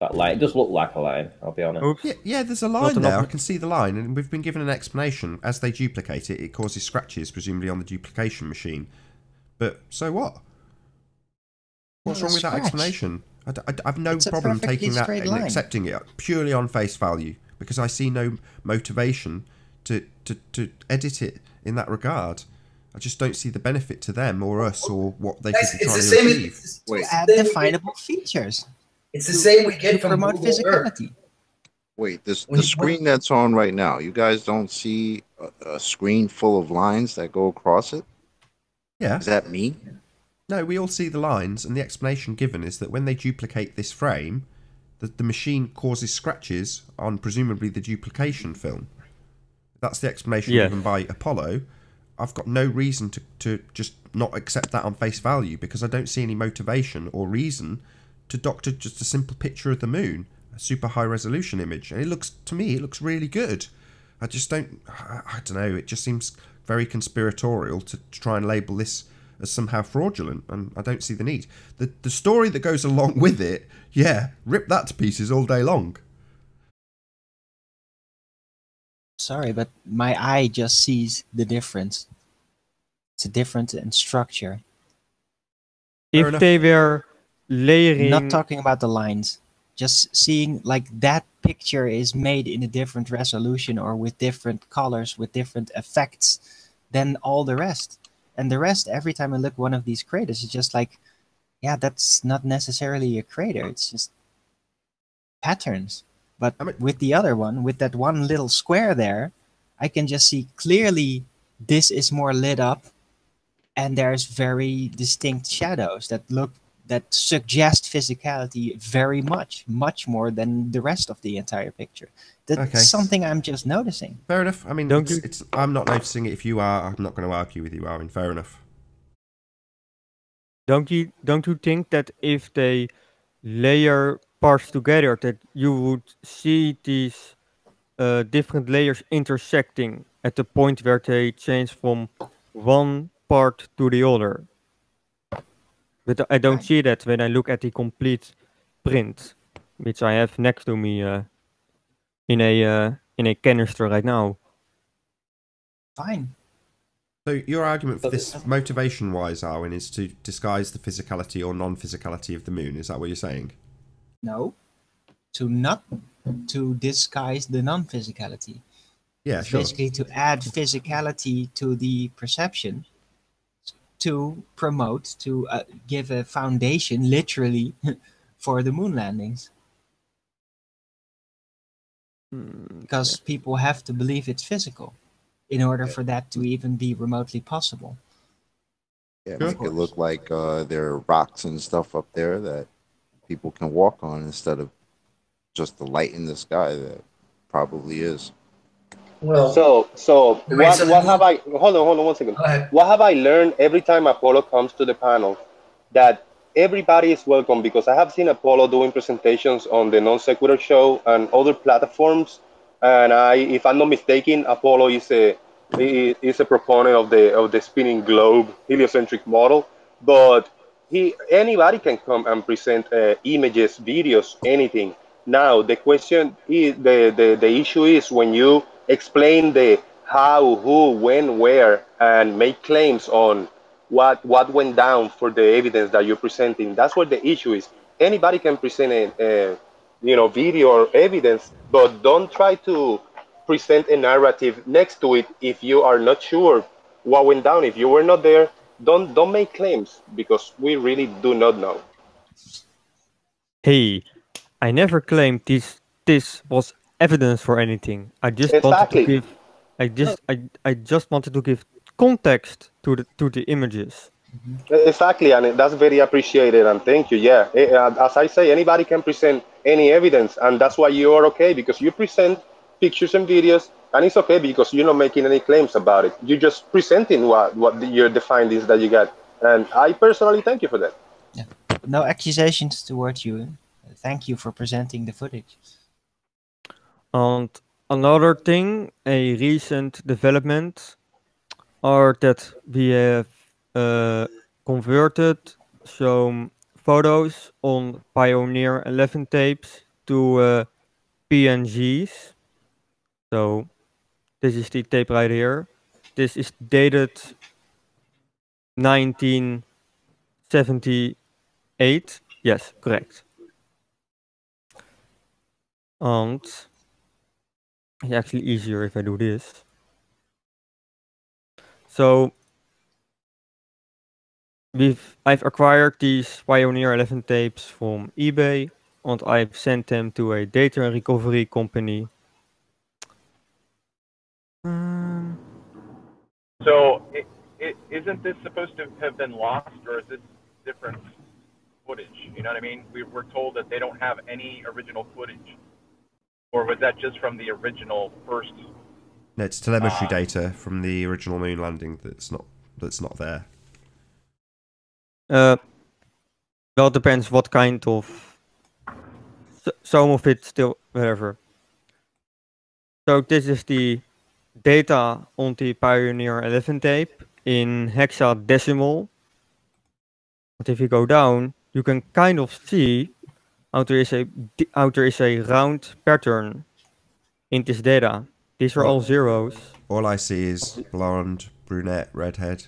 That line, it does look like a line. I'll be honest. Yeah, yeah, there's a line there. I can see the line, and we've been given an explanation. As they duplicate it, it causes scratches, presumably on the duplication machine. But so what? What's Not wrong with that scratch. explanation? I have no It's problem taking that straight and line. accepting it purely on face value because I see no motivation to, to, to edit it in that regard. I just don't see the benefit to them or us or what they Guys, could be it's trying the to same. achieve. It's, Wait. it's Add the same we get- definable features. It's the same we to get from promote Google Earth. physicality. Wait, this When the you- screen that's on right now. You guys don't see a, a screen full of lines that go across it? Yeah. Is that me? No, we all see the lines, and the explanation given is that when they duplicate this frame, the, the machine causes scratches on presumably the duplication film. That's the explanation Yeah. given by Apollo. I've got no reason to, to just not accept that on face value because I don't see any motivation or reason to doctor just a simple picture of the moon, a super high resolution image. And it looks, to me, it looks really good. I just don't, I, I don't know, it just seems very conspiratorial to, to try and label this as somehow fraudulent, and I don't see the need. The the story that goes along with it, yeah, rip that to pieces all day long. Sorry, but my eye just sees the difference. It's a difference in structure. Fair if enough. they were layering Not talking about the lines. Just seeing like that picture is made in a different resolution or with different colors, with different effects than all the rest. And the rest, every time I look one of these craters, it's just like, yeah, that's not necessarily a crater. It's just patterns. But I mean- with the other one, with that one little square there, I can just see clearly this is more lit up and there's very distinct shadows that look that suggest physicality very much much more than the rest of the entire picture that's Okay. something i'm just noticing Fair enough. I mean, Don't it's, you- it's I'm not noticing it. If you are, I'm not going to argue with you, Arwen. Fair enough. Don't you don't you think that if they layer parts together, that you would see these uh, different layers intersecting at the point where they change from one part to the other? But I don't see that when I look at the complete print, which I have next to me uh, in a uh, in a canister right now. fine So your argument for this, motivation-wise, Arwen, is to disguise the physicality or non-physicality of the moon. Is that what you're saying? no to not to disguise the non-physicality Yeah, sure. basically to add physicality to the perception to promote to uh, give a foundation literally for the moon landings Hmm, because people have to believe it's physical in order for that to even be remotely possible Yeah, make it look like uh, there are rocks and stuff up there that people can walk on instead of just the light in the sky that probably is. Well, So, so what, what have I? Hold on, hold on, one second. What have I learned every time Apollo comes to the panel? That everybody is welcome because I have seen Apollo doing presentations on the Non Sequitur Show and other platforms. And I, if I'm not mistaken, Apollo is a is a proponent of the of the spinning globe heliocentric model. But he anybody can come and present uh, images, videos, anything. Now the question is the, the the issue is when you explain the how, who, when, where, and make claims on what what went down for the evidence that you're presenting. That's where the issue is. Anybody can present a, a you know video or evidence, but don't try to present a narrative next to it if you are not sure what went down. If you were not there, don't don't make claims because we really do not know. Hey, I never claimed this this was evidence for anything. I just wanted to give I just I, I just wanted to give context to the to the images. Exactly, and that's very appreciated, and thank you. Yeah, Eh, uh, as I say, anybody can present any evidence, and that's why you are okay because you present pictures and videos, and it's okay because you're not making any claims about it. You're just presenting what what the, your the is that you got, and I personally thank you for that. no accusations towards you thank you for presenting the footage And another thing, a recent development, are that we have uh, converted some photos on Pioneer 11 tapes to uh, PNGs. So this is the tape right here. This is dated 1978. Yes, correct. And it's actually easier if I do this. So we've I've acquired these Pioneer 11 tapes from eBay and I've sent them to a data recovery company. Um, So, it, it, isn't this supposed to have been lost, or is this different footage? You know what I mean? We were told that they don't have any original footage, or was that just from the original first? No, it's telemetry Ah. data from the original moon landing that's not that's not there. uh, well, it depends what kind of. Some of it still, whatever. So this is the data on the Pioneer 11 tape in hexadecimal. But if you go down, you can kind of see how there is a how there is a round pattern in this data. These are all zeros. All I see is blonde, brunette, redhead.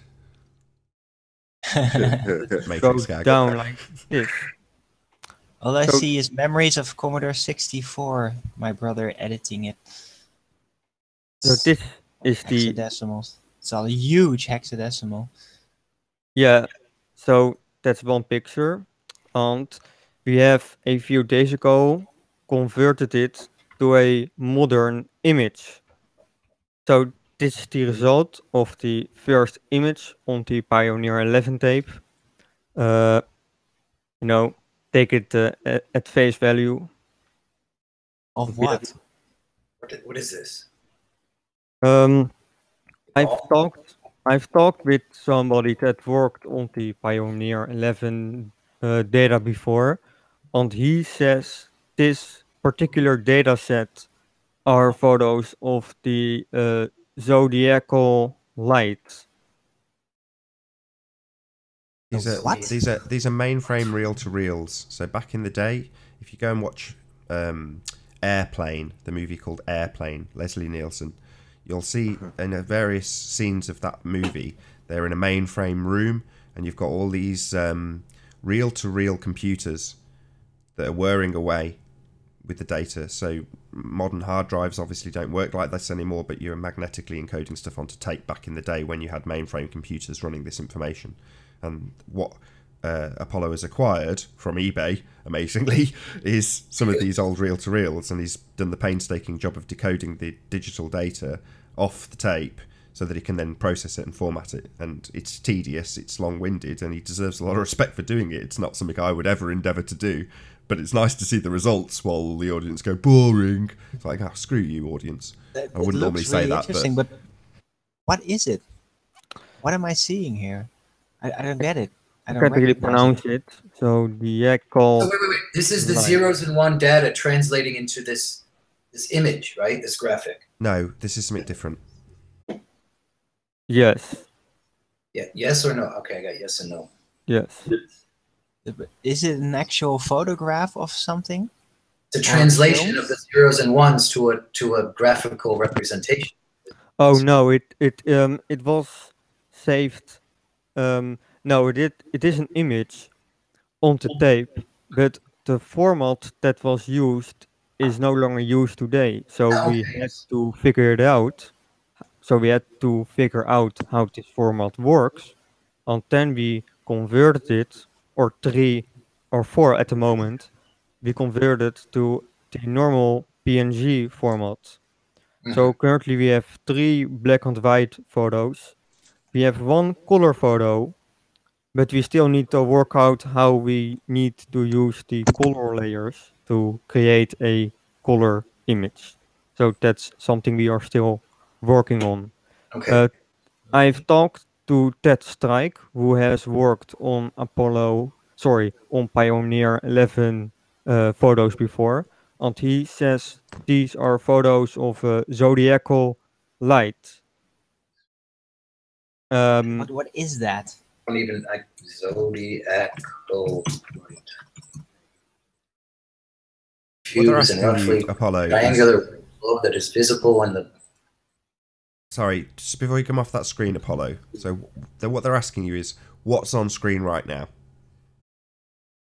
Go Matrix gag. down like this. All I So- see is memories of Commodore 64. My brother editing it. So this is the hexadecimal. It's a huge hexadecimal. Yeah, so that's one picture. And we have a few days ago converted it to a modern image. So this is the result of the first image on the Pioneer 11 tape. Uh, you know, take it uh, at face value. Of what? What, is this? Um, I've talked. I've talked with somebody that worked on the Pioneer 11 uh, data before, and he says this particular data set are photos of the uh, zodiacal light. These are What? these are these are mainframe reel to reels. So back in the day, if you go and watch um, Airplane, the movie called Airplane, Leslie Nielsen, you'll see in uh, various scenes of that movie, they're in a mainframe room, and you've got all these um, reel to reel computers that are whirring away with the data. So modern hard drives obviously don't work like this anymore, but you're magnetically encoding stuff onto tape back in the day when you had mainframe computers running this information. And what uh, Apollo has acquired from eBay, amazingly, is some of these old reel to reels, and he's done the painstaking job of decoding the digital data off the tape so that he can then process it and format it. And it's tedious, it's long winded, and he deserves a lot of respect for doing it. It's not something I would ever endeavour to do, but it's nice to see the results while the audience go boring. It's like, oh, screw you, audience. It- I wouldn't normally looks say really that, but interesting, but what is it? What am I seeing here? I, I don't get it. I I don't can't really pronounce it. So the Oh, echo. wait, wait, wait. This is the Right. zeros and one data translating into this this image, right? This graphic. no, this is something different. Yes. Yeah. Yes or no? Okay, I got yes and no. Yes. Is it an actual photograph of something? It's a translation of the zeros and ones to a to a graphical representation. Oh no, it it um it was saved. Um, no, it did, it is an image on the tape, but the format that was used is no longer used today. So we Okay. had to figure it out. So we had to figure out how this format works, and then we converted it, or three or four at the moment. We converted to the normal PNG format. So currently we have three black and white photos. We have one color photo, but we still need to work out how we need to use the color layers to create a color image. So that's something we are still working on. Okay. Uh, I've talked to Ted Stryk, who has worked on Apollo, sorry, on Pioneer 11 uh, photos before, and he says these are photos of uh, zodiacal light. Um, What, what is that? I don't even like zodiacal light. What they're Fuse and asking you, roughly Apollo, is- triangular globe that is visible on the Sorry, just before you come off that screen, Apollo. So, the, what they're asking you is, what's on screen right now?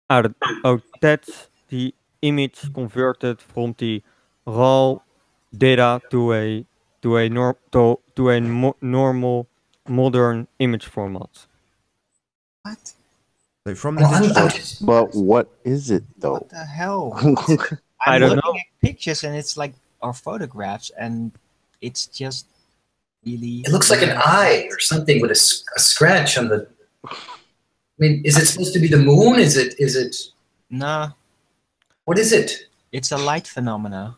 oh, that's the image converted from the raw data to a to a nor to, to a mo- normal modern image format. What? So from the Well, digital, just- But what is it though? What the hell? I I'm don't looking know. at pictures and it's like our photographs and it's just really. It looks like an eye or something with a scratch on the. I mean, is it supposed to be the moon? Is it? Is it? Nah, What is it? it's a light phenomena.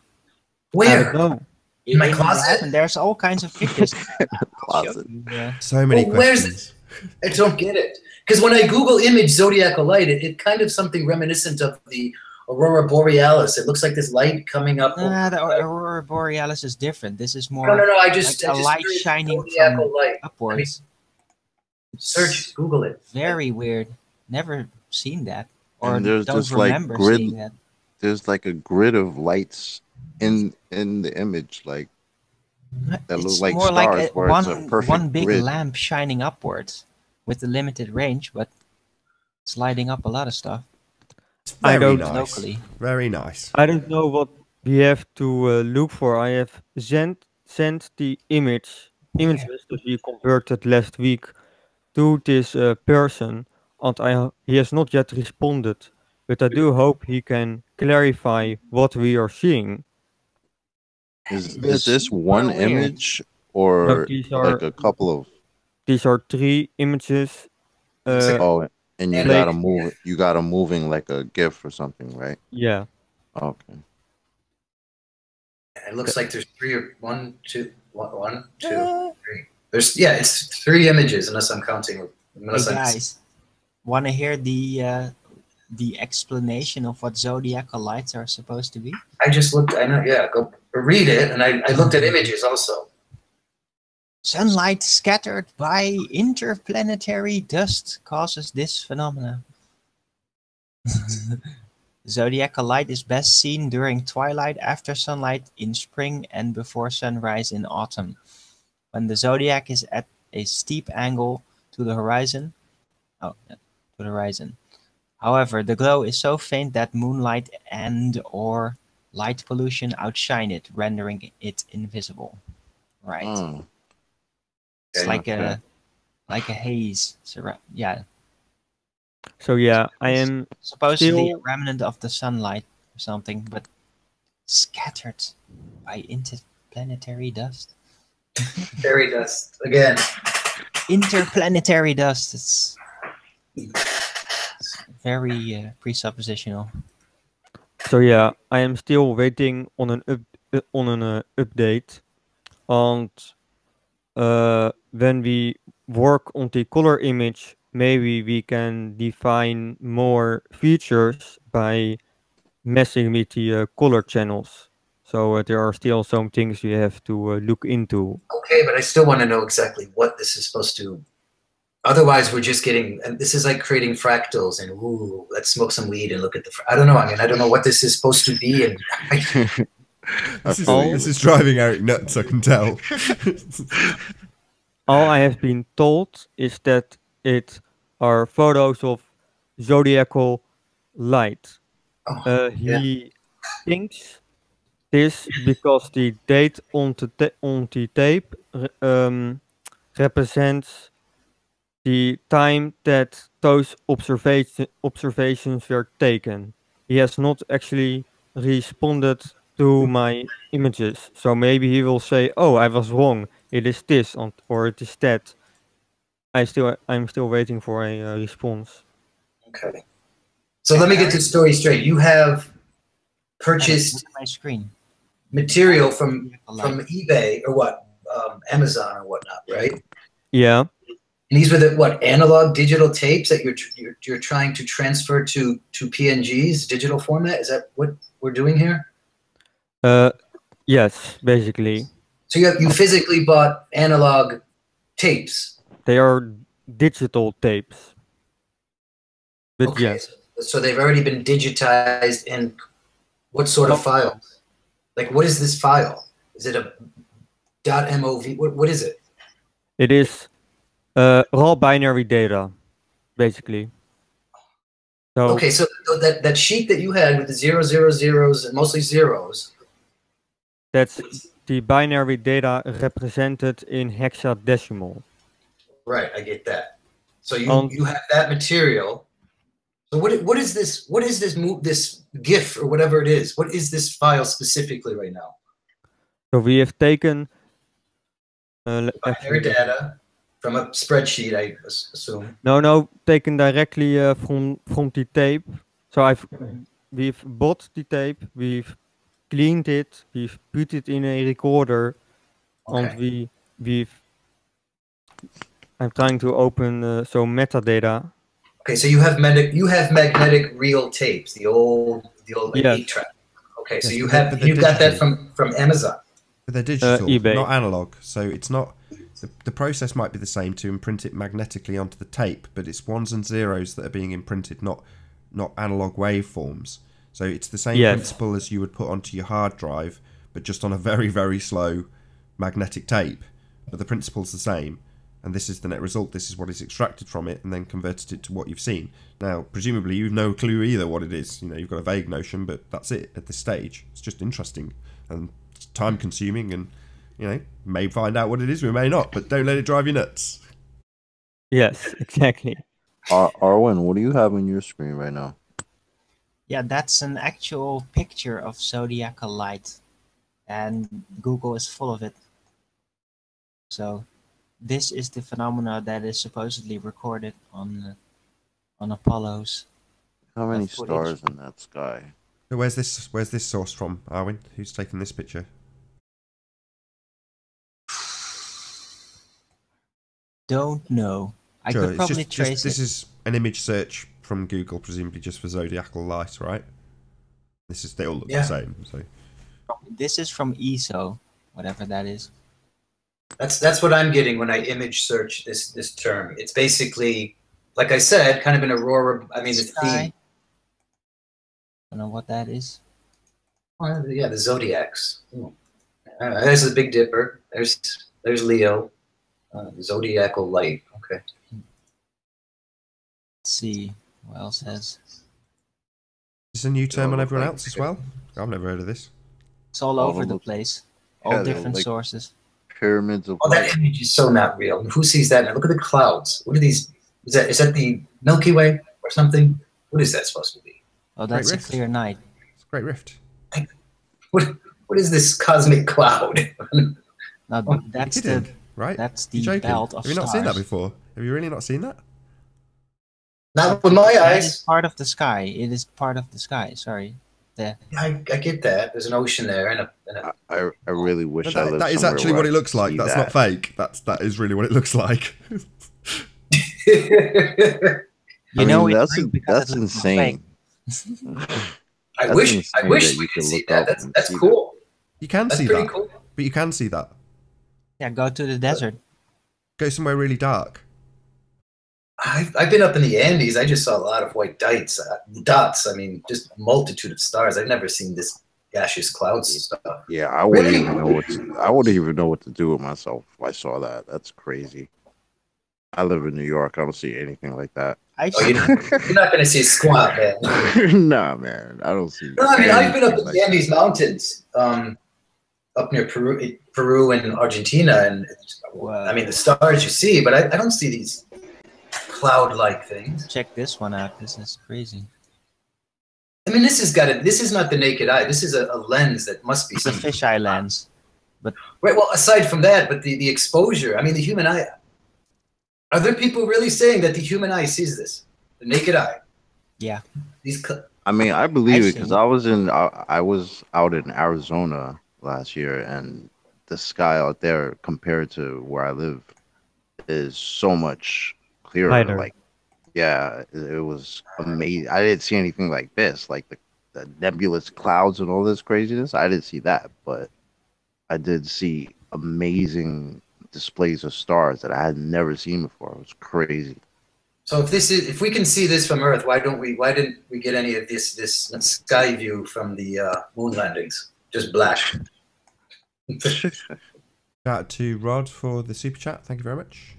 Where? don't. In my closet? And there's all kinds of pictures. Closet. you, uh, so many Well, where's questions. I don't get it. Because when I Google image zodiacal light, it, it kind of something reminiscent of the aurora borealis. It looks like this light coming up. Nah, the aurora borealis is different. This is more no, no, no. I just like I a just light shining from light. upwards. Search, Google it. Very weird. Never seen that, or And there's don't this like remember grid. seeing that. There's like a grid of lights in in the image, like that look like more stars, like a, one a perfect one big grid. lamp shining upwards with a limited range, but it's lighting up a lot of stuff. I Very don't- nice. Locally. Very nice. I don't know what we have to uh, look for. I have sent sent the image images that we converted last week to this uh, person, and I he has not yet responded. But I do hope he can clarify what we are seeing. Is is this one image or these like a couple of? These are three images. Uh, Oh, and you and gotta like- move. You gotta moving like a GIF or something, right? yeah. Okay. It looks like there's three or one, two, one, one, two, three. There's yeah, it's three images unless I'm counting. Hey Unless I'm, guys, want to hear the uh, the explanation of what zodiacal lights are supposed to be? I just looked. I know. Yeah, go read it, and I, I looked at images also. Sunlight scattered by interplanetary dust causes this phenomenon. Zodiacal light is best seen during twilight after sunlight in spring and before sunrise in autumn. When the zodiac is at a steep angle to the horizon. Oh, to the horizon. However, the glow is so faint that moonlight and or light pollution outshine it, rendering it invisible. Right. Hmm. It's like Okay. a like a haze. surra- yeah, So yeah, I am supposedly a Still- remnant of the sunlight or something, but scattered by interplanetary dust. Fairy dust again. Interplanetary dust. It's, it's very uh, presuppositional. So yeah, I am still waiting on an up uh, on an uh, update, and uh, when we work on the color image, maybe we can define more features by messing with the uh, color channels. So uh, there are still some things we have to uh, look into. Okay, but I still want to know exactly what this is supposed to. Otherwise, we're just getting. And this is like creating fractals, and ooh, let's smoke some weed and look at the. Fra- I don't know. I mean, I don't know what this is supposed to be, and This is, this is driving Eric nuts, I can tell. All I have been told is that it are photos of zodiacal light. Oh, Uh, yeah. he thinks this because the date on the on the tape um, represents the time that those observation observations were taken. He has not actually responded to my images, so maybe he will say, "Oh, I was wrong. It is this, or it is that." I still I'm still waiting for a uh, response. okay. So let me get this story straight. You have purchased my screen. material from from eBay or what, um, Amazon or whatnot, right? Yeah. And these were the what analog digital tapes that you're tr- you're, you're trying to transfer to to PNGs digital format. Is that what we're doing here? Uh, yes, basically. So you have, you physically bought analog tapes. They are digital tapes. But Okay, yes, so, so they've already been digitized in what sort of file? Like what is this file? Is it a .mov? What what is it? it is uh, raw binary data, basically. So Okay, so that that sheet that you had with the zero zero zeros and mostly zeros. That's the binary data represented in hexadecimal. Right, I get that. So you Um, you have that material. So what what is this? What is this move? This GIF or whatever it is? What is this file specifically right now? So we have taken. Uh, Binary data from a spreadsheet, I assume. no, no, taken directly uh, from from the tape. So I've we've bought the tape, we've cleaned it, we've put it in a recorder, and we we've. I'm trying to open uh, so metadata. Okay, so you have mag- you have magnetic reel tapes, the old the old like, Yes. eight track. Okay, so you but they're- have but they're you got that from from Amazon. But they're digital, eBay. not analog. So it's not. The, the process might be the same to imprint it magnetically onto the tape, but it's ones and zeros that are being imprinted, not not analog waveforms. So it's the same Yes. principle as you would put onto your hard drive, but just on a very very slow magnetic tape. But the principle's the same, and this is the net result. This is what is extracted from it, and then converted it to what you've seen. Now, presumably, you've no clue either what it is. You know, you've got a vague notion, but that's it at this stage. It's just interesting and time consuming, and you know, may find out what it is, we may not, but don't let it drive you nuts. Yes, exactly. Ar- Arwen, what do you have on your screen right now? Yeah, that's an actual picture of zodiacal light, and Google is full of it. So, this is the phenomena that is supposedly recorded on uh, on Apollo's. How many footage. stars in that sky? So where's this? Where's this source from, Arwin? Who's taken this picture? Don't know. I Sure, could probably just, trace just this it. is an image search from Google, presumably just for zodiacal light, right? This is they all look Yeah. the same. So This is from ESO, whatever that is. That's that's what I'm getting when I image search this this term. It's basically, like I said, kind of an aurora. I mean, the Sky. theme. Don't know what that is. Well, yeah, the zodiacs. Uh, there's the Big Dipper. There's there's Leo. Uh, zodiacal light. Okay. Let's see what else has. is this a new term on everyone else as well? I've never heard of this. It's all All over the place. All Yeah, different like- sources. Pyramids of Oh, that image is so not real. Who sees that? Now look at the clouds. What are these? Is that is that the Milky Way or something? What is that supposed to be? Oh, that's a Rift. clear night. It's a great rift. What what is this cosmic cloud? Now Oh, that's you the right? that's You the joking? belt of Have you not stars. seen that before? Have you really not seen that? Not with my That is eyes. part of the sky. It is part of the sky. Sorry. The I, I get that. There's an ocean there and a, and a I, I, I really wish But I lived that is actually what it looks like. That's that. not fake. That's that is really what it looks like. you I know mean, it's that's real that's it insane. I That's wish I wish that we you could could see that. That's that's see that. cool. You can That's see that, cool. but you can see that. Yeah, go to the desert. Go somewhere really dark. I've, I've been up in the Andes. I just saw a lot of white dots. Uh, dots. I mean, just a multitude of stars. I've never seen this gaseous clouds stuff. Yeah, I wouldn't Really? even know what to, I wouldn't even know what to do with myself if I saw that. That's crazy. I live in New York. I don't see anything like that. I've Oh, you seen You're not going to see a squat, man. nah, man, I don't see. No, I mean, I've been up in like the Andes Mountains, um, up near Peru, Peru and Argentina, and it's- Wow. I mean the stars you see, but I, I don't see these cloud-like things. check this one out. This is crazy. I mean, this has got it. This is not the naked eye. This is a, a lens that must be It's a some fisheye lens. Right. Well, aside from that, but the, the exposure. I mean, the human eye. Are there people really saying that the human eye sees this? The naked eye. Yeah. These. cl- I mean, I believe I've it because I was in I, I was out in Arizona last year, and the sky out there compared to where I live is so much clearer. Brighter. Like, yeah, it, it was amazing. I didn't see anything like this, like the, the nebulous clouds and all this craziness. I didn't see that, but I did see amazing displays of stars that I had never seen before. It was crazy. So if this is, if we can see this from Earth, why don't we? Why didn't we get any of this this sky view from the uh, moon landings? Just black. Shout out to Rod for the super chat. Thank you very much.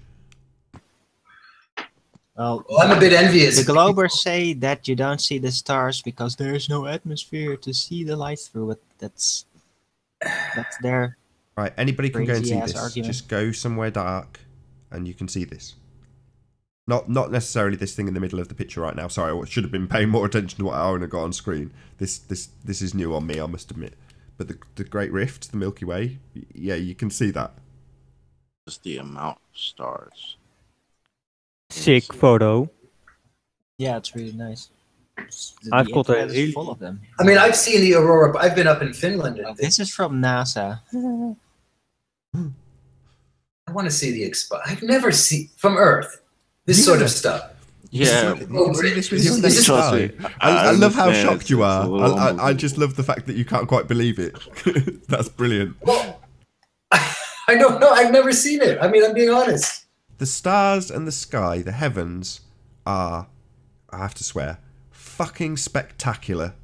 Well, Well, I'm a bit envious. the Globers say that you don't see the stars because there's no atmosphere to see the light through it. That's that's their Right, anybody can go and see this. argument. Just go somewhere dark, and you can see this. Not not necessarily this thing in the middle of the picture right now. Sorry, I should have been paying more attention to what Aaron had got on screen. This this this is new on me, I must admit. But the the Great Rift, the Milky Way, yeah, you can see that. Just the amount of stars. Sick photo. yeah, it's really nice. The- I've the got a internet really- full of them. I mean, I've seen the aurora. I've been up in Finland, and This is from NASA. I want to see the expo. I've never seen from Earth this You sort of stuff. Yeah, You can this Is next this- Trust I, I, I love how understand. shocked you are. I, I, I just love the fact that you can't quite believe it. That's brilliant. Well, I don't know. I've never seen it. I mean, I'm being honest. The stars and the sky, the heavens, are, I have to swear, fucking spectacular.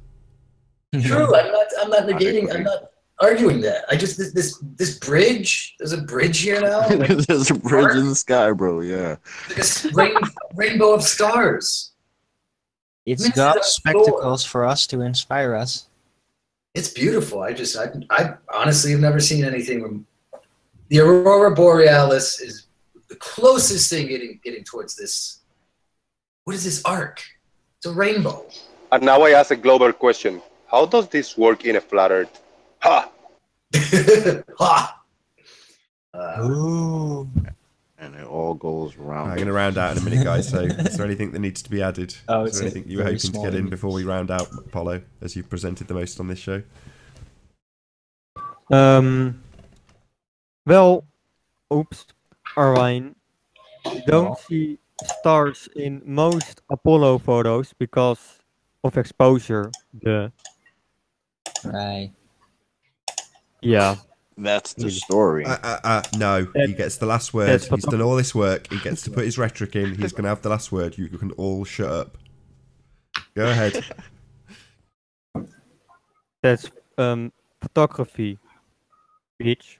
True. I'm not. I'm not negating. I'm not arguing that. I just this this this bridge. There's a bridge here now. Like, There's a bridge in the sky, bro. Yeah. like a s- rain, rainbow of stars. It's Mrs. got Thor. spectacles for us to inspire us. It's beautiful. I just I I honestly have never seen anything. The aurora borealis is the closest thing getting getting towards this. What is this arc? It's a rainbow. And now I ask a global question. How does this work in a flat earth? Ha! ha! Uh, Ooh. And it all goes around. I'm going to round out in a minute, guys. So, is there anything that needs to be added? Oh, is it's there anything you were very hoping to get in image. before we round out, Apollo, as you've presented the most on this show? Um, well, oops, Arwine, you don't see stars in most Apollo photos because of exposure. The Right. yeah, That's the story. Uh, uh, uh, no, he gets the last word. He's done all this work. He gets to put his rhetoric in. He's going to have the last word. You can all shut up. Go ahead. that's um photography, bitch.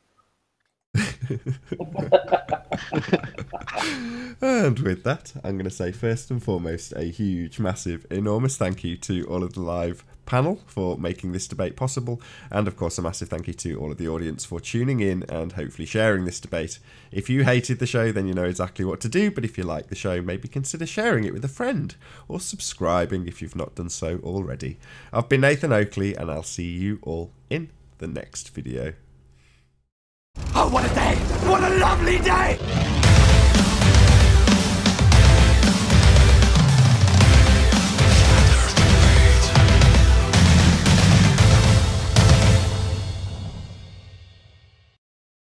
And with that, I'm going to say first and foremost a huge, massive, enormous thank you to all of the live panel for making this debate possible, and of course, a massive thank you to all of the audience for tuning in and hopefully sharing this debate. If you hated the show, then you know exactly what to do, but if you like the show, maybe consider sharing it with a friend or subscribing if you've not done so already. I've been Nathan Oakley, and I'll see you all in the next video. Oh, what a day! What a lovely day!